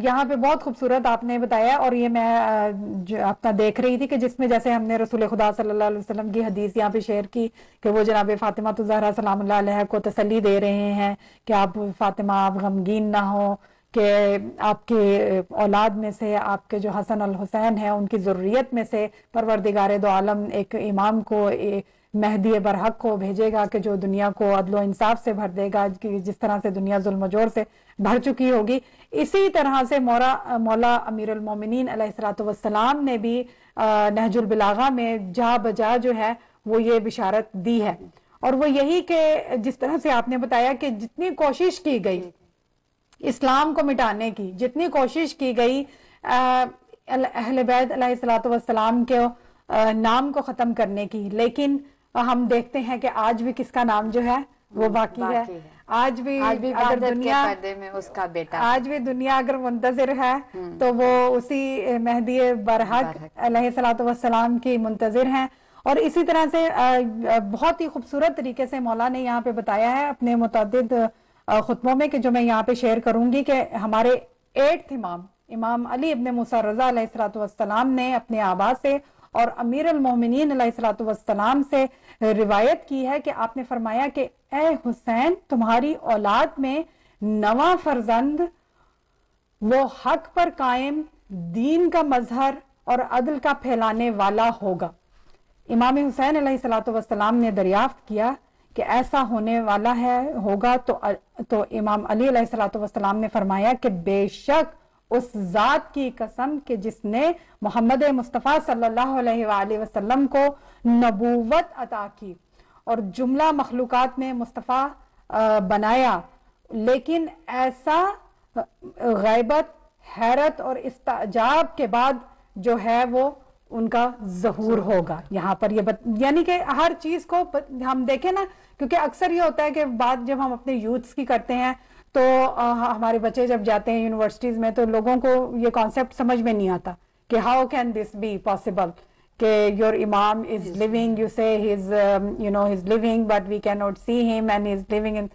यहाँ पे बहुत खूबसूरत आपने बताया और ये मैं अपना देख रही थी कि जिसमें जैसे हमने रसूल खुदा सल्लल्लाहु अलैहि वसल्लम की हदीस यहाँ पे शेयर की कि वो जनाब फातिमा तो जहरा सलाम को तसल्ली दे रहे हैं कि आप फातिमा आप गमगीन ना हो कि आपके औलाद में से आपके जो हसन अल हुसैन है उनकी ज़रूरियत में से परवरदिगार दो आलम एक इमाम को ए, मेहदी बरहक को भेजेगा कि जो दुनिया को अदलो इंसाफ से भर देगा कि जिस तरह से दुनिया जुल्म ज़ोर से भर चुकी होगी। इसी तरह से मौला मौला अमीरुल मोमिनीन अलैहिस्सलाम ने भी नहजुल बिलागा में जा बजा जो है वो ये बिशारत दी है। और वो यही कि जिस तरह से आपने बताया कि जितनी कोशिश की गई इस्लाम को मिटाने की जितनी कोशिश की गई अहल बैत के नाम को खत्म करने की। लेकिन हम देखते हैं कि आज भी किसका नाम जो है वो बाकी, बाकी है है। आज भी आज भी अगर के दुनिया पर्दे में उसका बेटा। आज भी दुनिया अगर मुंतजर है तो वो उसी मेहदी बरहक। अलैहिस्सलातु की मुंतजर हैं। और इसी तरह से बहुत ही खूबसूरत तरीके से मौला ने यहाँ पे बताया है अपने मुतद खुतबों में कि जो मैं यहाँ पे शेयर करूँगी कि हमारे एट्थ इमाम इमाम अली इब्ने मूसा रजा अलैहिस्सलाम ने अपने आबाद से और अमीर अलमोमिनीन अलैहिस्सलाम से रिवायत की है कि आपने फरमाया कि, ए हुसैन, तुम्हारी औलाद में नवा फर्जंद, वो हक पर कायम, दीन का मजहर और अदल का फैलाने वाला होगा। इमाम हुसैन अलैहिस्सलाम ने दरियाफ्त किया कि ऐसा होने वाला है, होगा तो तो इमाम अली अलैहिस्सलाम ने फरमाया कि बेशक उस जात की कसम कि जिसने मोहम्मद मुस्तफ़ा सल्लल्लाहु अलैहि वसल्लम को नबूवत अता की। और जुमला मखलूकात में मुस्तफ़ा बनाया। लेकिन ऐसा गैबत हैरत और इस्ताजाब के बाद जो है वो उनका जहूर होगा। यहाँ पर ये बत, यानी कि हर चीज़ को हम देखें ना क्योंकि अक्सर ये होता है कि बात जब हम अपने यूथ्स की करते हैं तो अ, हमारे बच्चे जब जाते हैं यूनिवर्सिटीज में तो लोगों को ये कॉन्सेप्ट समझ में नहीं आता कि how can this be possible कि योर इमाम is living you say his you know his living but we can not see him and is living in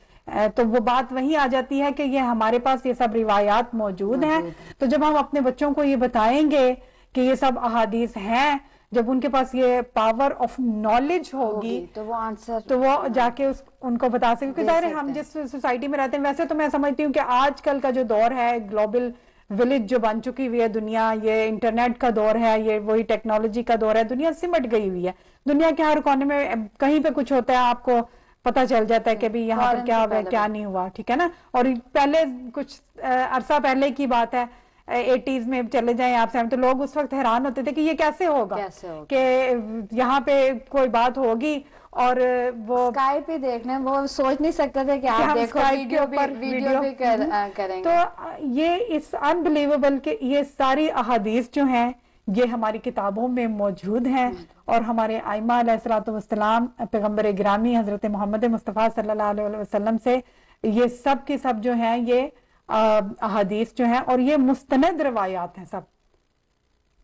तो वो बात वही आ जाती है कि ये हमारे पास ये सब रिवायात मौजूद हैं। तो जब हम अपने बच्चों को ये बताएँगे कि ये सब अहादीस हैं जब उनके पास ये पावर ऑफ़ नॉलेज होगी तो वो आंसर तो वो जाके उस उनको बता सके। क्योंकि है हम जिस सोसाइटी में रहते हैं वैसे तो मैं समझती हूँ कि आजकल का जो दौर है ग्लोबल विलेज जो बन चुकी हुई है दुनिया ये इंटरनेट का दौर है ये वही टेक्नोलॉजी का दौर है दुनिया सिमट गई हुई है। दुनिया के हर कोने में कहीं पे कुछ होता है आपको पता चल जाता है कि भी यहाँ पर क्या हुआ क्या नहीं हुआ ठीक है ना? और पहले कुछ अरसा पहले की बात है एटीज में चले जाएँ आप सहम तो लोग उस वक्त हैरान होते थे कि ये कैसे होगा? कैसे होगा? कि यहाँ पे कोई बात होगी और वो स्काइप पे देखने वो सोच नहीं सकते थे कि आप देखो वीडियो भी ऊपर वीडियो भी कर, हम्म। आ, करेंगे। तो ये इस अनबिलीवेबल के ये सारी अहादीस जो हैं ये हमारी किताबों में मौजूद हैं और हमारे अलैहिस्सलाम पैगंबर गिरामी हज़रत मोहम्मद मुस्तफ़ा अलैहि से ये सब की सब जो हैं ये अहादीस जो हैं और ये मुस्तनद रवायात हैं सब।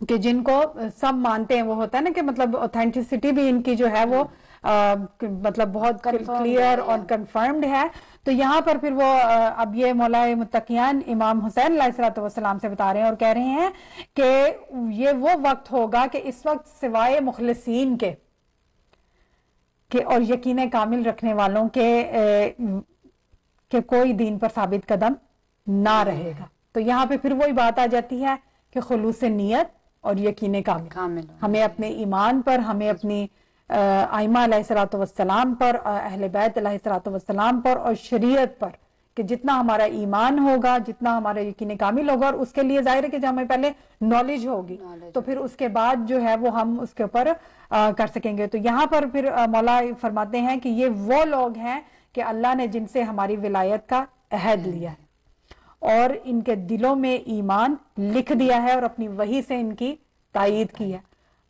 कि जिनको सब मानते हैं वो होता है ना कि मतलब ऑथेंटिसिटी भी इनकी जो है वो आ, मतलब बहुत क्लियर और. कंफर्म्ड है। तो यहाँ पर फिर वो अब ये मौला मुतकियान इमाम हुसैन अलैहिस्सलाम से बता रहे हैं और कह रहे हैं कि ये वो वक्त होगा कि इस वक्त सिवाय मुखलसीन के कि और यकीन कामिल रखने वालों के ए, कि कोई दीन पर साबित कदम ना रहेगा। तो यहाँ पे फिर वही बात आ जाती है कि खलूस नीयत और यकीन कामिल। कामिल हमें अपने ईमान पर हमें अपनी आइमा अलैहिस्सलाम पर अहले बैत अलैहिस्सलाम पर और शरीयत पर कि जितना हमारा ईमान होगा जितना हमारा यकीन कामिल होगा और उसके लिए ज़ाहिर है कि जब हमें पहले नॉलेज होगी तो फिर उसके बाद जो है वो हम उसके ऊपर कर सकेंगे। तो यहाँ पर फिर मौला फरमाते हैं कि ये वो लोग हैं कि अल्लाह ने जिनसे हमारी विलायत का अहद लिया है और इनके दिलों में ईमान लिख दिया है और अपनी वही से इनकी तायीद की है।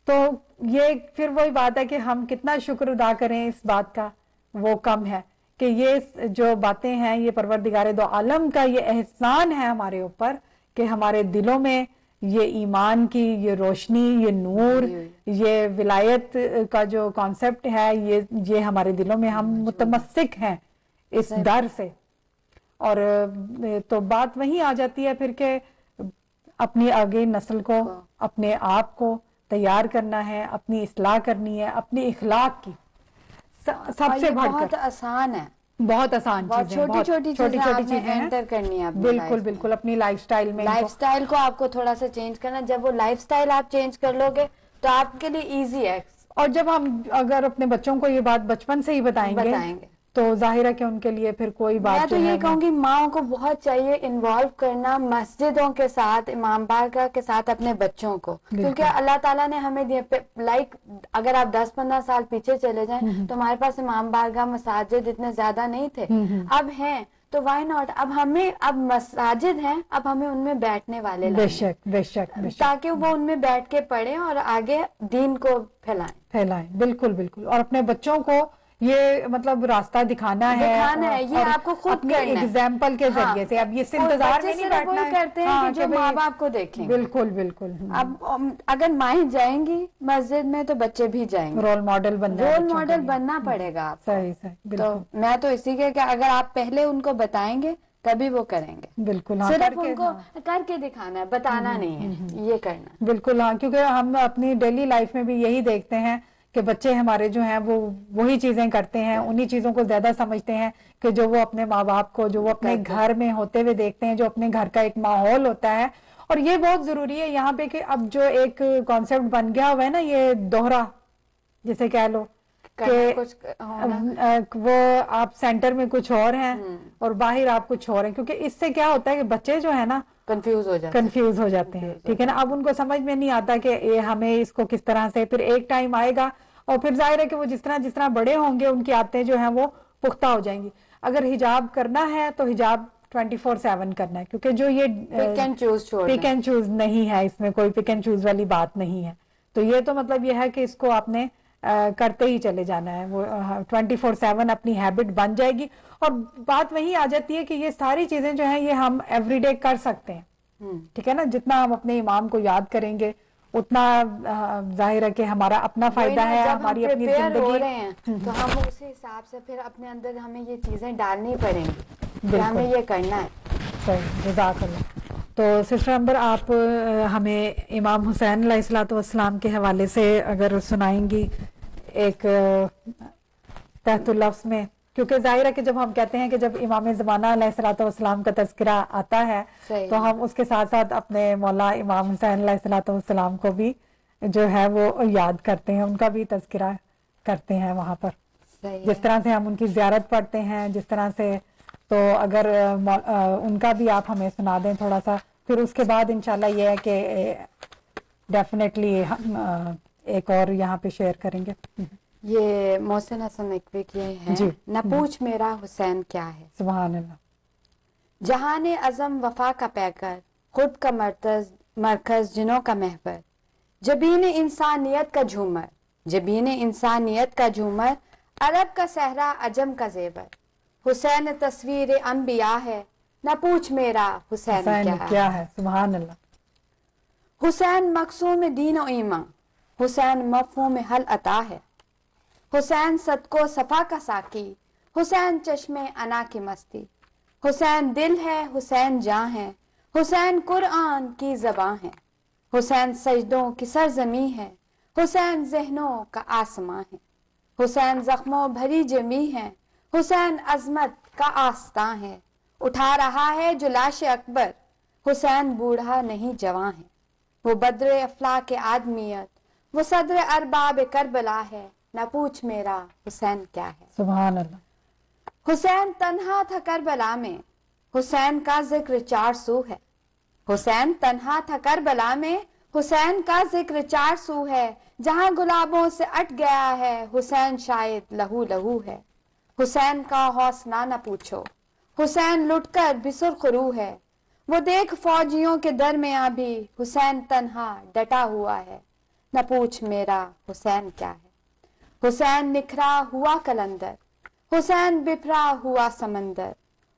तो ये फिर वही बात है कि हम कितना शुक्र अदा करें इस बात का वो कम है कि ये जो बातें हैं ये परवरदिगार दो आलम का ये एहसान है हमारे ऊपर कि हमारे दिलों में ये ईमान की ये रोशनी ये नूर ये विलायत का जो कॉन्सेप्ट है ये ये हमारे दिलों में हम मुतमस्सिक हैं इस डर से। और तो बात वही आ जाती है फिर के अपनी आगे नस्ल को अपने आप को तैयार करना है अपनी इस्लाह करनी है अपनी इखलाक की। सबसे बहुत आसान है। बहुत आसान बहुत छोटी छोटी छोटी छोटी चीज़ें एंटर करनी है बिल्कुल बिल्कुल अपनी लाइफस्टाइल में लाइफस्टाइल को आपको थोड़ा सा चेंज करना जब वो लाइफस्टाइल आप चेंज कर लोगे तो आपके लिए इजी है। और जब हम अगर अपने बच्चों को ये बात बचपन से ही बताएँगे बताएँगे। तो ज़ाहिर है कि उनके लिए फिर कोई बात मैं तो ये कहूँगी माओ को बहुत चाहिए इन्वॉल्व करना मस्जिदों के साथ इमाम बारगाह के साथ अपने बच्चों को। क्योंकि अल्लाह ताला ने हमें दिए लाइक अगर आप 10-15 साल पीछे चले जाएँ तो हमारे पास इमाम बारगाह मसाजिद इतने ज़्यादा नहीं थे। अब हैं तो वाई नॉट अब हमें अब मसाजिद हैं अब हमें उनमें बैठने वाले बेशक बेशक। ताकि वो उनमें बैठ के पढ़े और आगे दीन को फैलाएँ। फैलाएँ बिल्कुल बिल्कुल। और अपने बच्चों को ये मतलब रास्ता दिखाना है दिखाना है, ये आपको खुद एग्ज़ाम्पल के हाँ। ज़रिए से। अब ये इंतज़ार में नहीं बैठना है। करते हैं हाँ, कि जो माँ बाप को देखेंगे बिल्कुल बिल्कुल। अब अगर माएँ जाएँगी मस्जिद में तो बच्चे भी जाएँगे। रोल मॉडल बन रोल मॉडल बनना पड़ेगा आपको। सही सही तो मैं तो इसी के अगर आप पहले उनको बताएँगे तभी वो करेंगे। बिल्कुल हाँ सिर्फ़ करके उनको हाँ। करके दिखाना है बताना नहीं है ये करना है। बिल्कुल हाँ क्योंकि हम अपनी डेली लाइफ में भी यही देखते हैं कि बच्चे हमारे जो हैं वो वही चीज़ें करते हैं उन्हीं चीज़ों को ज़्यादा समझते हैं कि जो वो अपने माँ बाप को जो वो अपने घर में होते हुए देखते हैं जो अपने घर का एक माहौल होता है। और ये बहुत ज़रूरी है यहाँ पे कि अब जो एक कॉन्सेप्ट बन गया हुआ है ना ये दोहरा जिसे कह लो कि कुछ होना वो आप सेंटर में कुछ और हैं और बाहर आप कुछ और हैं क्योंकि इससे क्या होता है कि बच्चे जो है ना कंफ्यूज हो जाता है। कंफ्यूज हो जाते हैं। ठीक है ना? अब उनको समझ में नहीं आता कि ये हमें इसको किस तरह से फिर एक टाइम आएगा और फिर ज़ाहिर है कि वो जिस तरह जिस तरह बड़े होंगे उनकी आदतें जो हैं वो पुख्ता हो जाएँगी। अगर हिजाब करना है तो हिजाब ट्वेंटी फोर सेवन करना है क्योंकि जो ये pick and choose pick and choose नहीं है इसमें कोई पिक एंड चूज़ वाली बात नहीं है। तो ये तो मतलब ये है कि इसको आपने करते ही चले जाना है। वो ट्वेंटी फोर सेवन अपनी हैबिट बन जाएगी। और बात वही आ जाती है कि ये सारी चीज़ें जो है ये हम एवरीडे कर सकते हैं। हम्म। ठीक है ना? जितना हम अपने इमाम को याद करेंगे उतना ज़ाहिर है कि हमारा अपना फ़ायदा है हमारी अपनी ज़िंदगी। तो हम उसी हिसाब से फिर अपने अंदर हमें ये चीज़ें डालनी पड़ेंगी। हमें ये करना है। सही जजाकल्ला तो सिस्टर अंबर आप हमें इमाम हुसैन अलैहिस्सलाम के हवाले से अगर सुनाएँगी एक तहतुल लफ्ज में? क्योंकि ज़ाहिर है कि जब हम कहते हैं कि जब इमाम ज़माना अलैहिस्सलाम का तस्करा आता है तो हम उसके साथ साथ अपने मौला इमाम हुसैन अलैहिस्सलाम को भी जो है वो याद करते हैं उनका भी तस्करा करते हैं वहाँ पर। जिस तरह से हम उनकी जियारत पढ़ते हैं जिस तरह से तो अगर उनका भी आप हमें सुना दें थोड़ा सा फिर उसके बाद इंशाल्लाह ये है कि डेफिनेटली हम एक और यहाँ पे शेयर करेंगे। ये मोहसिन हसन नकवी के हैं। जी। न पूछ मेरा हुसैन क्या है। अल्लाह जहान अजम वफा का पैकर खुद का मरकज मरकज जिनों का महबर। जबीन इंसानियत का झूमर जबीन इंसानियत का झूमर अरब का सहरा अजम का जेवर। हुसैन तस्वीर अम्बिया है। न पूछ मेरा हुसैन क्या, क्या है? सुबहान अल्लाह हुसैन मकसूम दीन ईमा। हुसैन मफहूम हल अता है। हुसैन सदको सफ़ा का साकी। हुसैन चश्मे अना की मस्ती। हुसैन दिल है हुसैन जान है। हुसैन कुरआन की जबां है। हुसैन सजदों की सरजमी है। हुसैन जहनों का आसमां है। हुसैन जख्मों भरी जमी है। हुसैन अजमत का आस्था है। उठा रहा है जो लाश अकबर। हुसैन बूढ़ा नहीं जवां है। वो बद्र अफला के आदमियत वो सदर अरबाब करबला है। न पूछ मेरा हुसैन क्या है। सुबहान अल्लाह हुसैन तन्हा था करबला में। हुसैन का ज़िक्र चार सू है। हुसैन तन्हा था करबला में। हुसैन का ज़िक्र चार सू है। जहाँ गुलाबों से अट गया है हुसैन शायद लहू लहू है। हुसैन का हौसला न पूछो। हुसैन लुटकर भी सुरखरू है। वो देख फौजियों के दर में भी हुसैन तनहा डटा हुआ है। न पूछ मेरा हुसैन क्या है। हुसैन निखरा हुआ कलंदर। हुसैन बिफरा हुआ समंदर।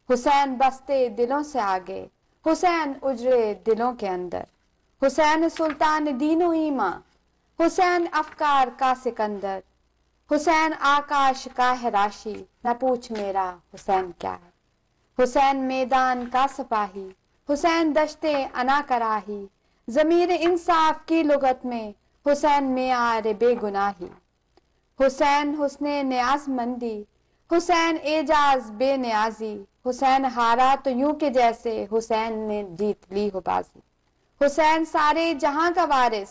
हुसैन बसते दिलों से आगे। हुसैन उजरे दिलों के अंदर। हुसैन सुल्तान दीनो ईमा। हुसैन अफकार का सिकंदर। हुसैन आकाश का है राशि, न पूछ मेरा हुसैन क्या है। हुसैन मैदान का सिपाही, हुसैन दश्ते अना कराही जमीर इंसाफ की लुगत में हुसैन में आर बेगुनाही। हुसैन हुस्ने न्याज मंदी, हुसैन एजाज बेनियाजी, हुसैन हारा तो यूँ के जैसे हुसैन ने जीत ली हो बाजी हुसैन सारे जहाँ का वारिस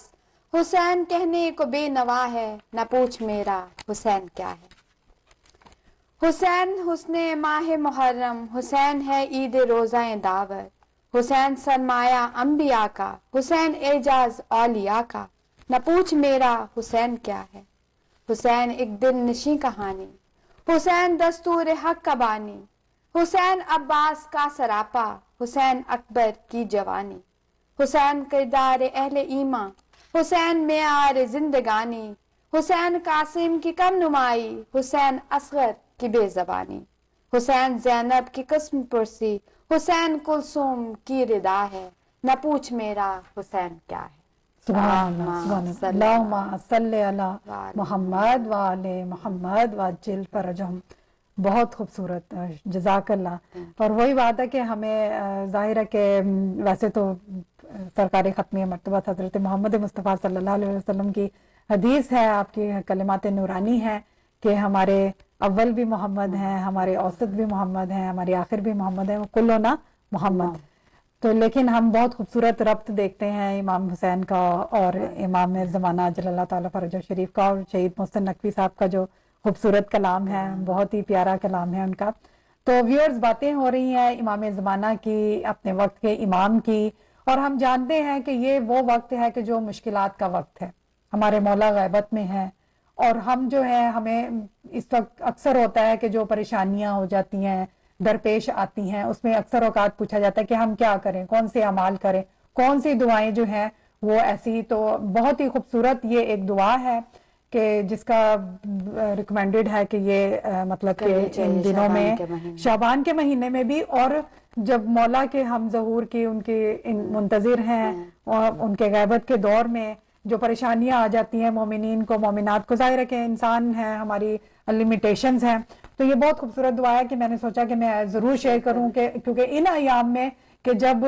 हुसैन कहने को बेनवा है, न पूछ मेरा हुसैन क्या है। हुसैन, हुस्ने माह मुहर्रम, हुसैन है ईद रोजा दावर हुसैन सरमाया अंबिया का, हुसैन एजाज औलिया का। न पूछ मेरा हुसैन क्या है। हुसैन एक दिल नशी कहानी। हुसैन दस्तूर हक का बानी। हुसैन अब्बास का सरापा। हुसैन अकबर की जवानी। हुसैन किरदार अहले ईमा। हुसैन मेयार जिंदगानी हुसैन कासिम की कम नुमाई हुसैन असगर की बेजबानी हुसैन जैनब की कस्म पुरसी हुसैन कुलसुम की रिदा है न पूछ मेरा हुसैन क्या है। मोहम्मद वाले मोहम्मद वाजिल परजम बहुत खूबसूरत जजाकल्ला और वही बात है कि हमें ज़ाहिर है कि वैसे तो सरकारी ख़त्मी मरतबा हज़रत मोहम्मद मुस्तफ़ा सल्लल्लाहु अलैहि की हदीस है आपकी कलिमात नूरानी है कि हमारे अव्वल भी मोहम्मद हैं हमारे औसत भी मोहम्मद हैं हमारे आखिर भी मोहम्मद है वो कुल्लो ना मोहम्मद। तो लेकिन हम बहुत खूबसूरत रब्त देखते हैं इमाम हुसैन का और इमाम ज़माना अजल्ला ताला फरज शरीफ का और शहीद मोहसिन नकवी साहब का जो खूबसूरत कलाम है बहुत ही प्यारा कलाम है उनका। तो व्यूअर्स बातें हो रही हैं इमाम ज़माना की अपने वक्त के इमाम की और हम जानते हैं कि ये वो वक्त है कि जो मुश्किल का वक्त है। हमारे मौला गैबत में है और हम जो है, हमें इस वक्त अक्सर होता है कि जो परेशानियाँ हो जाती हैं, दरपेश आती हैं, उसमें अक्सर औकात पूछा जाता है कि हम क्या करें, कौन से अमाल करें, कौन सी दुआएँ जो हैं, वो ऐसी तो बहुत ही खूबसूरत ये एक दुआ है। कि जिसका रिकमेंडेड है कि ये आ, मतलब कि इन दिनों में शाबान के महीने में भी और जब मौला के हम जहूर की उनके मुंतजर हैं हाँ। और उनके गैबत के दौर में जो परेशानियाँ आ जाती हैं मोमिन को मोमिनात को ज़ाहिर है कि इंसान है हमारी लिमिटेशन हैं। तो ये बहुत खूबसूरत दुआ है कि मैंने सोचा कि मैं ज़रूर शेयर करूँ कि क्योंकि इन अयाम में कि जब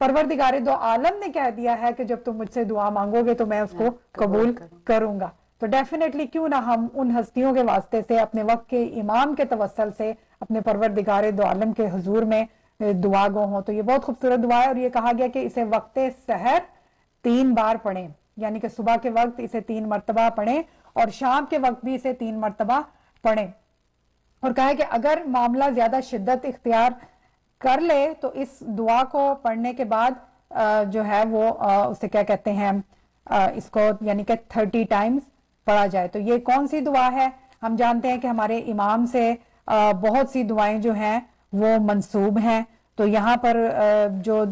परवरदिगार दो आलम ने कह दिया है कि जब तुम मुझसे दुआ मांगोगे तो मैं उसको कबूल करूँगा। तो डेफिनेटली क्यों ना हम उन हस्तियों के वास्ते से, अपने वक्त के इमाम के तवसल से, अपने परवर परवरदिगार दो आलम के हजूर में दुआ गो हों। तो ये बहुत खूबसूरत दुआ है और ये कहा गया कि इसे वक्त सहर तीन बार पढ़ें। यानी कि सुबह के वक्त इसे तीन मरतबा पढ़ें और शाम के वक्त भी इसे तीन मरतबा पढ़ें। और कहा कि अगर मामला ज़्यादा शिद्दत इख्तियार कर ले तो इस दुआ को पढ़ने के बाद जो है वो उसे क्या कहते हैं इसको यानी कि थर्टी टाइम्स पढ़ा जाए। तो ये कौन सी दुआ है? हम जानते हैं कि हमारे इमाम से बहुत सी दुआएँ जो हैं, वो मंसूब हैं। तो यहाँ पर जो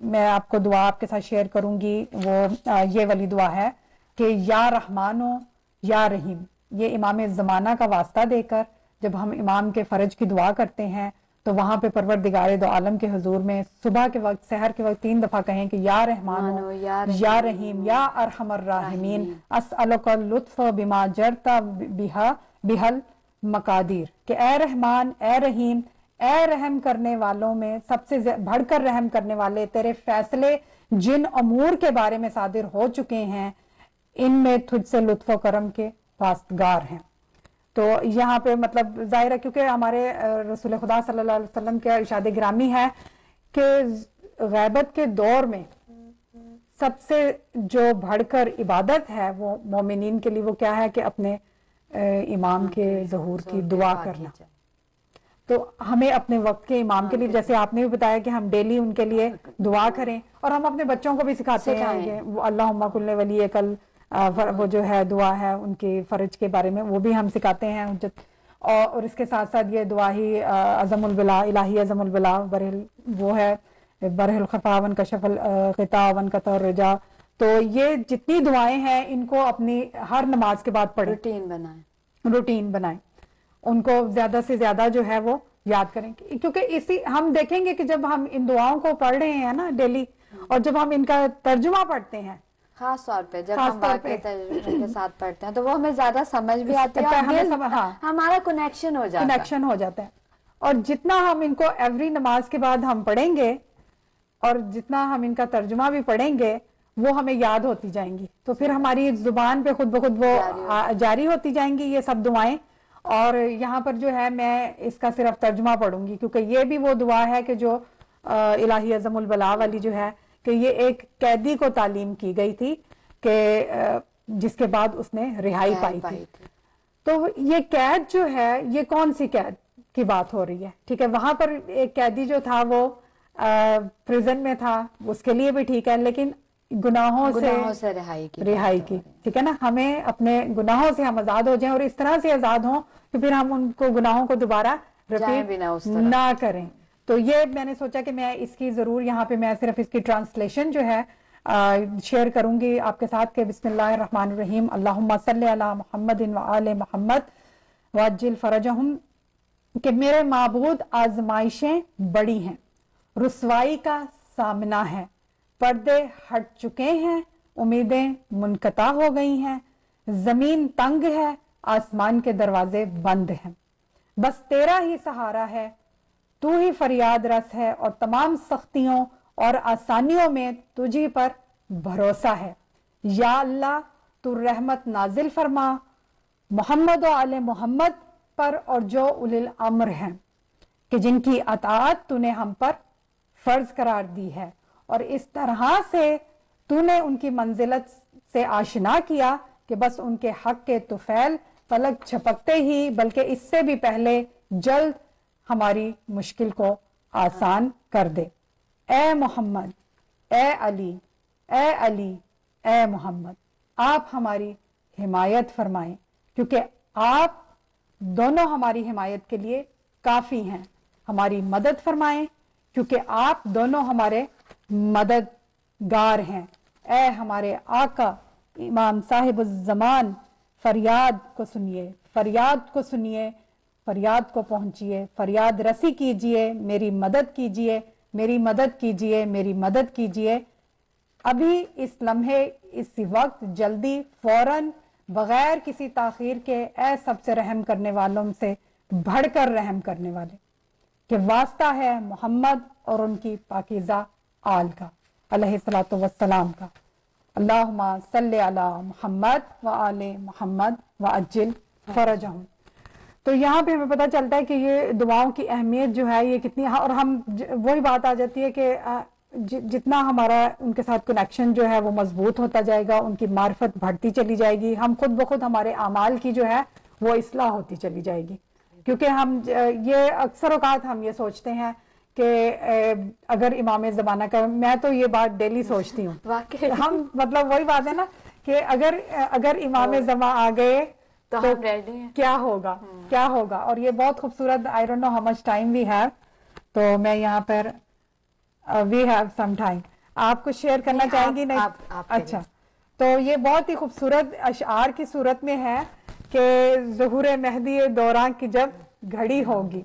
मैं आपको दुआ आपके साथ शेयर करूँगी, वो ये वाली दुआ है कि या रहमानो, या रहीम। ये इमाम ज़माना का वास्ता देकर जब हम इमाम के फ़र्ज़ की दुआ करते हैं तो वहाँ पे परवर दिगारे दो आलम के हजूर में सुबह के वक्त सहर के वक्त तीन दफ़ा कहें कि या रहमान या, या रहीम या अरहमर राहिमीन लुत्फ बिमा जरता बिहा बिहल मकादिर। के ए रहमान ए रहीम ए रहम करने वालों में सबसे बढ़कर रहम करने वाले तेरे फैसले जिन अमूर के बारे में सादिर हो चुके हैं इनमें तुझसे लुत्फ करम के वास्तगार हैं। तो यहाँ पे मतलब ज़ाहिर है क्योंकि हमारे रसूल खुदा सल्लल्लाहु अलैहि वसल्लम के इशाद ग्रामी है कि गैबत के दौर में सबसे जो बढ़कर इबादत है वो मोमिन के लिए वो क्या है कि अपने इमाम के जहूर की दुआ करना। तो हमें अपने वक्त के इमाम के लिए जैसे आपने भी बताया कि हम डेली उनके लिए दुआ करें और हम अपने बच्चों को भी सिखाते हैं अल्लाह कुल्ले वली कल वो जो है दुआ है उनके फ़र्ज़ के बारे में वो भी हम सिखाते हैं और इसके साथ साथ ये दुआ ही अजमुलबिला इलाही अजमुलबिला बरहल वो है बरहल खफावन कशफल खितावन कतर रजा। तो ये जितनी दुआएँ हैं इनको अपनी हर नमाज़ के बाद पढ़े। रूटीन बनाए। रूटीन बनाए। उनको ज़्यादा से ज़्यादा जो है वो याद करें क्योंकि इसी हम देखेंगे कि जब हम इन दुआओं को पढ़ रहे हैं ना डेली और जब हम इनका तर्जुमा पढ़ते हैं खास तौर पे जब हम वाकई के साथ पढ़ते हैं तो वो हमें ज़्यादा समझ भी आती है हमें सम, हाँ, हमारा कनेक्शन हो जाता है। कनेक्शन हो जाता है। और जितना हम इनको एवरी नमाज़ के बाद हम पढ़ेंगे और जितना हम इनका तर्जुमा भी पढ़ेंगे वो हमें याद होती जाएँगी। तो फिर हमारी ज़ुबान पे खुद ब खुद वो जारी, जारी होती जाएँगी ये सब दुआएँ। और यहाँ पर जो है मैं इसका सिर्फ़ तर्जुमा पढ़ूँगी क्योंकि ये भी वो दुआ है कि जो इलाही अजमुल बला वाली जो है कि ये एक कैदी को तालीम की गई थी कि जिसके बाद उसने रिहाई पाई, पाई थी। तो ये कैद जो है ये कौन सी कैद की बात हो रही है? ठीक है वहाँ पर एक कैदी जो था वो प्रिजन में था उसके लिए भी ठीक है लेकिन गुनाहों, गुनाहों से, से रिहाई की रिहाई की। ठीक है ना? हमें अपने गुनाहों से हम आज़ाद हो जाएँ और इस तरह से आज़ाद हों कि फिर हम उनको गुनाहों को दोबारा रिपीट ना करें। तो ये मैंने सोचा कि मैं इसकी ज़रूर यहाँ पे मैं सिर्फ़ इसकी ट्रांसलेशन जो है शेयर करूँगी आपके साथ के बिस्मिल्लाहिर्रहमानिर्रहीम। अल्लाहुम्मा सल्ली अला मुहम्मद व आले मोहम्मद। वज्जिल फरजहुम कि मेरे मबूद आजमाइशें बड़ी हैं, रसवाई का सामना है, पर्दे हट चुके हैं, उम्मीदें मुनकता हो गई हैं, ज़मीन तंग है, आसमान के दरवाजे बंद हैं। बस तेरा ही सहारा है तू ही फरियाद रस है और तमाम सख्तियों और आसानियों में तुझी पर भरोसा है। या अल्लाह, तू रहमत नाजिल फरमा। मोहम्मद आल मोहम्मद पर और जो उलिल अम्र हैं, कि जिनकी अतात तूने हम पर फ़र्ज़ करार दी है। और इस तरह से तूने उनकी मंजिलत से आशना किया कि बस उनके हक के तुफैल पलक झपकते ही, बल्कि इससे भी पहले जल्द हमारी मुश्किल को आसान कर दे। ए मोहम्मद, ए अली ए अली, ए मोहम्मद, आप हमारी हिमायत फरमाएँ, क्योंकि आप दोनों हमारी हिमायत के लिए काफ़ी हैं। हमारी मदद फरमाएँ, क्योंकि आप दोनों हमारे मददगार हैं। ए हमारे आका, इमाम साहिब जमान फरियाद को सुनिए, फरियाद को सुनिए फरियाद को पहुंचिए, फरियाद रसी कीजिए, मेरी मदद कीजिए, मेरी मदद कीजिए, मेरी मदद कीजिए। अभी इस लम्हे, इस वक्त जल्दी फ़ौरन बगैर किसी ताखीर के ए सबसे रहम करने वालों से बढ़कर रहम करने वाले, कि वास्ता है मोहम्मद और उनकी पाकिजा आल का अलैहिस्सलाम का। अल्लाहुम्मा सल्ली अला मोहम्मद व आले मोहम्मद व अज्जिल फरजहम तो यहाँ पे हमें पता चलता है कि ये दुआओं की अहमियत जो है ये कितनी और हम वही बात आ जाती है कि जितना हमारा उनके साथ कनेक्शन जो है वो मज़बूत होता जाएगा उनकी मार्फत बढ़ती चली जाएगी। हम खुद ब खुद हमारे अमाल की जो है वो इसलाह होती चली जाएगी। क्योंकि हम ये अक्सर अवकात हम ये सोचते हैं कि अगर इमाम जमाना का मैं तो ये बात डेली सोचती हूँ। हम मतलब वही बात है ना कि अगर अगर इमाम जमा आ गए तो, तो हम रेडी हैं। क्या होगा? हम्म। क्या होगा? और ये बहुत खूबसूरत I don't know how much time we have तो मैं यहाँ पर वी हैव सम टाइम आप कुछ शेयर करना नहीं, चाहेंगी? नहीं? आप, आप अच्छा। तो ये बहुत ही खूबसूरत अशार की सूरत में है कि जहूर मेहदी दौरान की जब घड़ी होगी।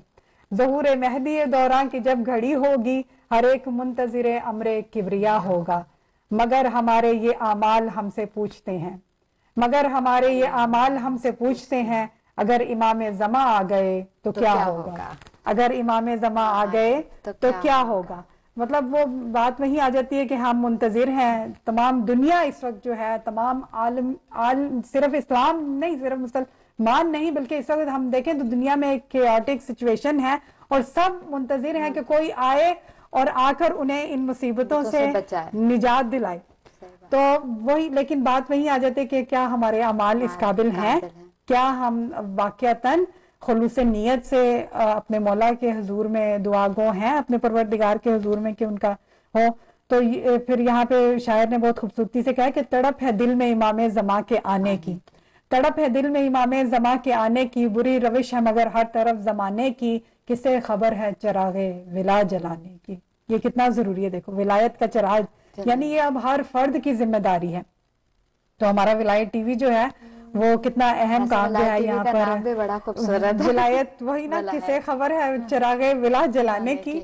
जहूर मेहदी दौरान की जब घड़ी होगी हर एक मुंतजर अमर किबरिया होगा। मगर हमारे ये आमाल हमसे पूछते हैं मगर हमारे ये अमाल हमसे पूछते हैं अगर इमाम जमा आ गए तो, तो क्या, क्या होगा? होगा? अगर इमाम जमा आ गए तो, तो क्या, क्या होगा? मतलब वो बात वही आ जाती है कि हम मुंतजर हैं तमाम दुनिया इस वक्त जो है तमाम आलम आल सिर्फ़ इस्लाम नहीं सिर्फ़ मुसलमान नहीं बल्कि इस वक्त हम देखें तो दुनिया में एक केटिक सिचुएशन है और सब मुंतजर हैं कि कोई आए और आकर उन्हें इन मुसीबतों से निजात दिलाए। तो वही लेकिन बात वही आ जाती है कि क्या हमारे अमाल इस हाँ, काबिल हैं क्या हम वाक्यतन खलूस नीयत से अपने मौला के हजूर में दुआ गो हैं अपने परवरदिगार के हजूर में कि उनका हो? तो फिर यहाँ पे शायर ने बहुत खूबसूरती से कहा कि तड़प है दिल में इमाम जमा के आने की। तड़प है दिल में इमाम जमा के आने की बुरी रविश है मगर हर तरफ़ जमाने की किसे खबर है चरागे विला जलाने की? ये कितना ज़रूरी है देखो विलायत का चराग यानी ये अब हर फर्द की ज़िम्मेदारी है। तो हमारा विलायत टीवी जो है वो कितना अहम काम जो है यहाँ पर। बड़ा खूबसूरत। [LAUGHS] विलायत वही ना किसे खबर है चरागे विला जलाने की।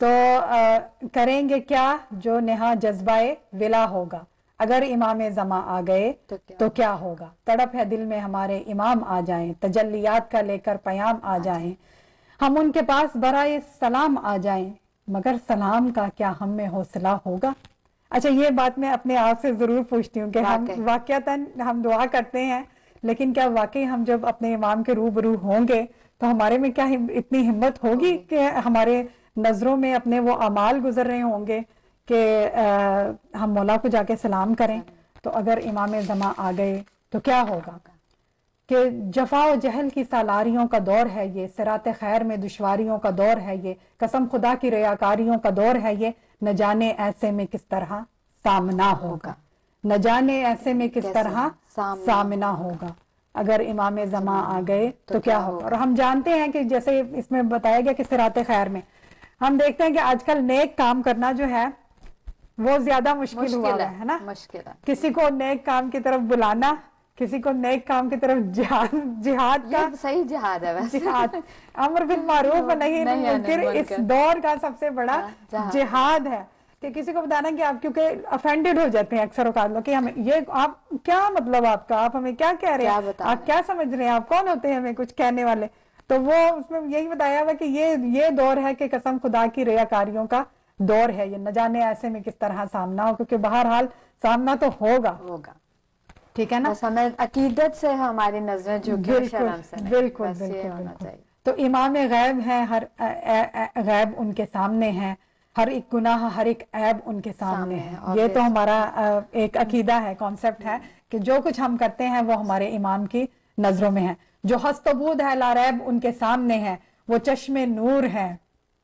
तो आ, करेंगे क्या? जो नेहा जज्बाए विला होगा। अगर इमाम जमा आ गए तो क्या, तो क्या होगा? तड़प है दिल में हमारे इमाम आ जाएँ तजल्लियात का लेकर पयाम आ जाएँ। हम उनके पास बराए सलाम आ जाएँ मगर सलाम का क्या हम में हौसला होगा? अच्छा ये बात मैं अपने आप से ज़रूर पूछती हूँ कि हम वाक्यतन हम दुआ करते हैं लेकिन क्या वाकई हम जब अपने इमाम के रूबरू होंगे तो हमारे में क्या इतनी हिम्मत होगी कि हमारे नज़रों में अपने वो अमाल गुजर रहे होंगे कि हम मौला को जाके सलाम करें? तो अगर इमाम जमा आ गए तो क्या होगा? कि जफा व जहल की सालारियों का दौर है ये सरात खैर में दुश्वारियों का दौर है ये कसम खुदा की रयाकारियों का दौर है ये न जाने ऐसे में किस तरह सामना होगा। न जाने ऐसे में किस तरह सामना? होगा। अगर इमाम जमा आ गए तो, तो क्या होगा? और हम जानते हैं कि जैसे इसमें बताया गया कि सिरात खैर में हम देखते हैं कि आजकल नेक काम करना जो है वो ज़्यादा मुश्किल हुआ मुश्किल हुआ है है ना? मुश्किल है। किसी को नेक काम की तरफ़ बुलाना किसी को नए काम की तरफ़ जिहाद जिहाद का सही जिहाद है वैसे। जिहाद। अमर बिल मारूफ नहीं नहीं है, नहीं इस दौर का सबसे बड़ा हाँ, जिहाद। है। कि किसी को बताना कि आप क्योंकि अफेंडेड हो जाते हैं अक्सर औकात लोग कि हमें ये आप क्या मतलब आपका? आप हमें क्या कह रहे हैं? आप क्या समझ रहे हैं? आप कौन होते हैं हमें कुछ कहने वाले? तो वो उसमें यही बताया हुआ कि ये ये दौर है कि कसम खुदा की रियाकारियों का दौर है। ये न जाने ऐसे में किस तरह सामना हो क्योंकि बहरहाल सामना तो होगा। होगा। ठीक है ना? बस हमें अकीदत से हमारी नज़रें झुके बिल्कुल शर्म से बिल्कुल तो इमाम गैब है हर गैब उनके सामने है हर एक गुनाह हर एक ऐब उनके सामने सामने है। ये तो हमारा एक अकीदा है कॉन्सेप्ट है कि जो कुछ हम करते हैं वो हमारे इमाम की नज़रों में है। जो हस्तबूद है लारैब उनके सामने है वो चश्मे नूर है।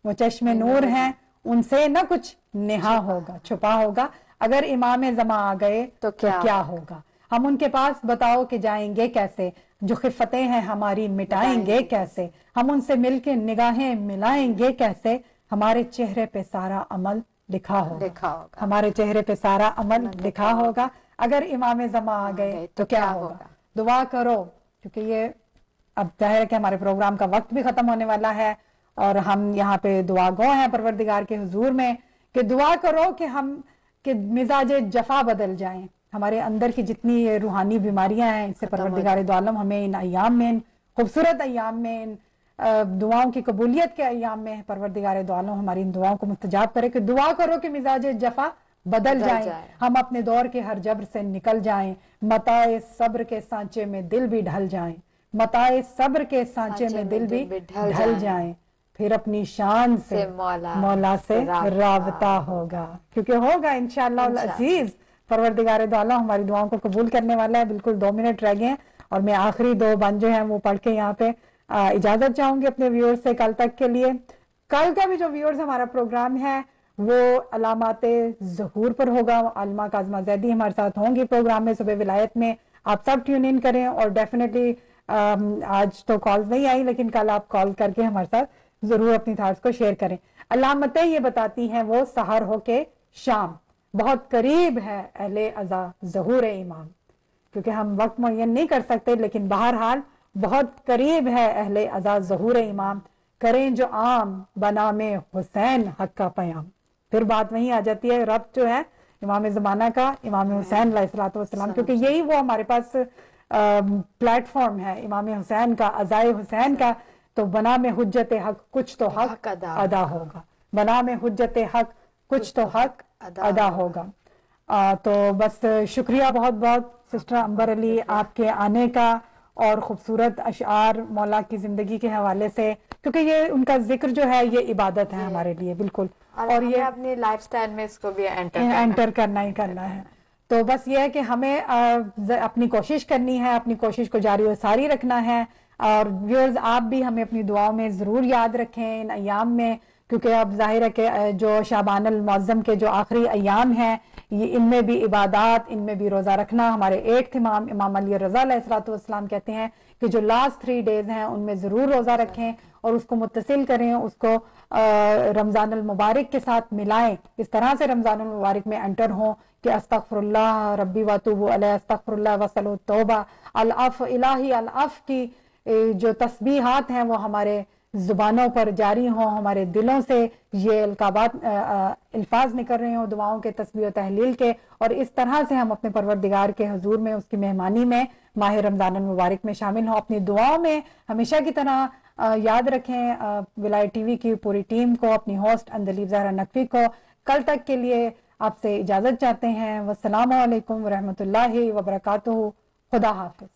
वो चश्मे नूर है उनसे ना कुछ नेहा होगा छुपा होगा। अगर इमाम जमा आ गए तो क्या, तो क्या होगा? हम उनके पास बताओ कि जाएँगे कैसे? जो खिफतें हैं हमारी मिटाएँगे कैसे? हम उनसे मिलके निगाहें मिलाएँगे कैसे? हमारे चेहरे पे सारा अमल लिखा होगा। लिखा होगा। हमारे चेहरे पे सारा अमल लिखा होगा। अगर इमाम जमा आ गए गए तो क्या होगा? दुआ करो क्योंकि ये अब ज़ाहिर है कि हमारे प्रोग्राम का वक्त भी खत्म होने वाला है और हम यहाँ पे दुआ गो हैं परवरदिगार के हुजूर में कि दुआ करो कि हम कि मिजाज जफा बदल जाएँ। हमारे अंदर की जितनी ये रूहानी बीमारियाँ हैं इससे परवरदिगार आलम हमें इन अयाम में इन खूबसूरत अयाम में इन दुआओं की कबूलियत के अयाम में परवरदिगार आलम हमारी इन दुआओं को मुस्तजाब करे कि दुआ करो कि मिजाज जफा बदल जाए। हम अपने दौर के हर जब्र से निकल जाए मताए सब्र के सांचे में दिल भी ढल जाए मताए सब्र के सांचे में दिल भी ढल जाएँ। फिर अपनी शान से मौला मौला से राबता। होगा क्योंकि होगा इंशाअल्लाह। अज़ीज़ परवरदिगार दौला हमारी दुआओं को कबूल करने वाला है। बिल्कुल दो मिनट रह गए हैं और मैं आखिरी दो बंद जो है वो पढ़ के यहाँ पे इजाज़त चाहूँगी अपने व्यूअर्स से कल तक के लिए। कल का भी जो व्यूअर्स हमारा प्रोग्राम है, वो अलामत जहूर पर होगा। अलमा काजमा जैदी हमारे साथ होंगी प्रोग्राम में, सुबह विलायत में। आप सब ट्यून इन करें और डेफिनेटली आज तो कॉल नहीं आई, लेकिन कल आप कॉल करके हमारे साथ ज़रूर अपनी थाट्स को शेयर करें। अलामतें ये बताती हैं वो, सहर हो के शाम। बहुत करीब है अहले अजा जहूर इमाम क्योंकि हम वक्त मुन नहीं कर सकते लेकिन बहरहाल बहुत करीब है अहले अजा जहूर इमाम करें जो आम बना में हुसैन हक का प्याम। फिर बात वहीं आ जाती है रब जो है इमाम जमाना का इमाम हुसैन सलाम क्योंकि यही वो हमारे पास प्लेटफॉर्म है इमाम हुसैन का अजाए हुसैन का। तो बना में हुज्जत हक कुछ तो हक हक अदा अदा होगा। बना में हुज्जत हक कुछ तो हक अदा अदा होगा। आ, तो बस शुक्रिया बहुत बहुत सिस्टर अंबर अली आपके आने का और खूबसूरत अशार मौला की ज़िंदगी के हवाले से क्योंकि ये उनका ज़िक्र जो है ये इबादत है हमारे लिए बिल्कुल। और, और ये अपनी लाइफस्टाइल में इसको भी एंटर एंटर करना ही करना है। तो बस ये है कि हमें अपनी कोशिश करनी है अपनी कोशिश को जारी और सारी रखना है। और व्यूअर्स आप भी हमें अपनी दुआओं में ज़रूर याद रखें इन अयाम में। क्योंकि अब ज़ाहिर है कि जो शाबान मौजम के जो आखिरी अयाम हैं, ये इनमें भी इबादत, इनमें भी रोजा रखना। हमारे एक इमाम इमाम अली रजा अलैहिस्सलाम कहते हैं कि जो लास्ट थ्री डेज़ हैं, उनमें ज़रूर रोजा रखें और उसको मुतसिल करें, उसको रमज़ान मुबारक के साथ मिलाएँ। इस तरह से रमज़ान मुबारक में एंटर हो कि अस्तगफिरुल्लाह रबी वतूबु अलैह, अस्तगफिरुल्लाह वसलु तौबा। All of Ilahi all of की जो तस्बीहात हैं, वो हमारे जुबानों पर जारी हों, हमारे दिलों से ये अलकाबात अल्फाज निकल रहे हों दुआओं के, तस्वीर तहलील के। और इस तरह से हम अपने परवरदिगार के हजूर में, उसकी मेहमानी में, माह रमज़ान मुबारक में शामिल हों। अपनी दुआओं में हमेशा की तरह याद रखें विलाय टीवी की पूरी टीम को, अपनी होस्ट अंदलीब जहरा नकवी को। कल तक के लिए आपसे इजाज़त चाहते हैं। वसलाम वरहमतुल्लाहि वबरकातुहू। खुदा हाफिज।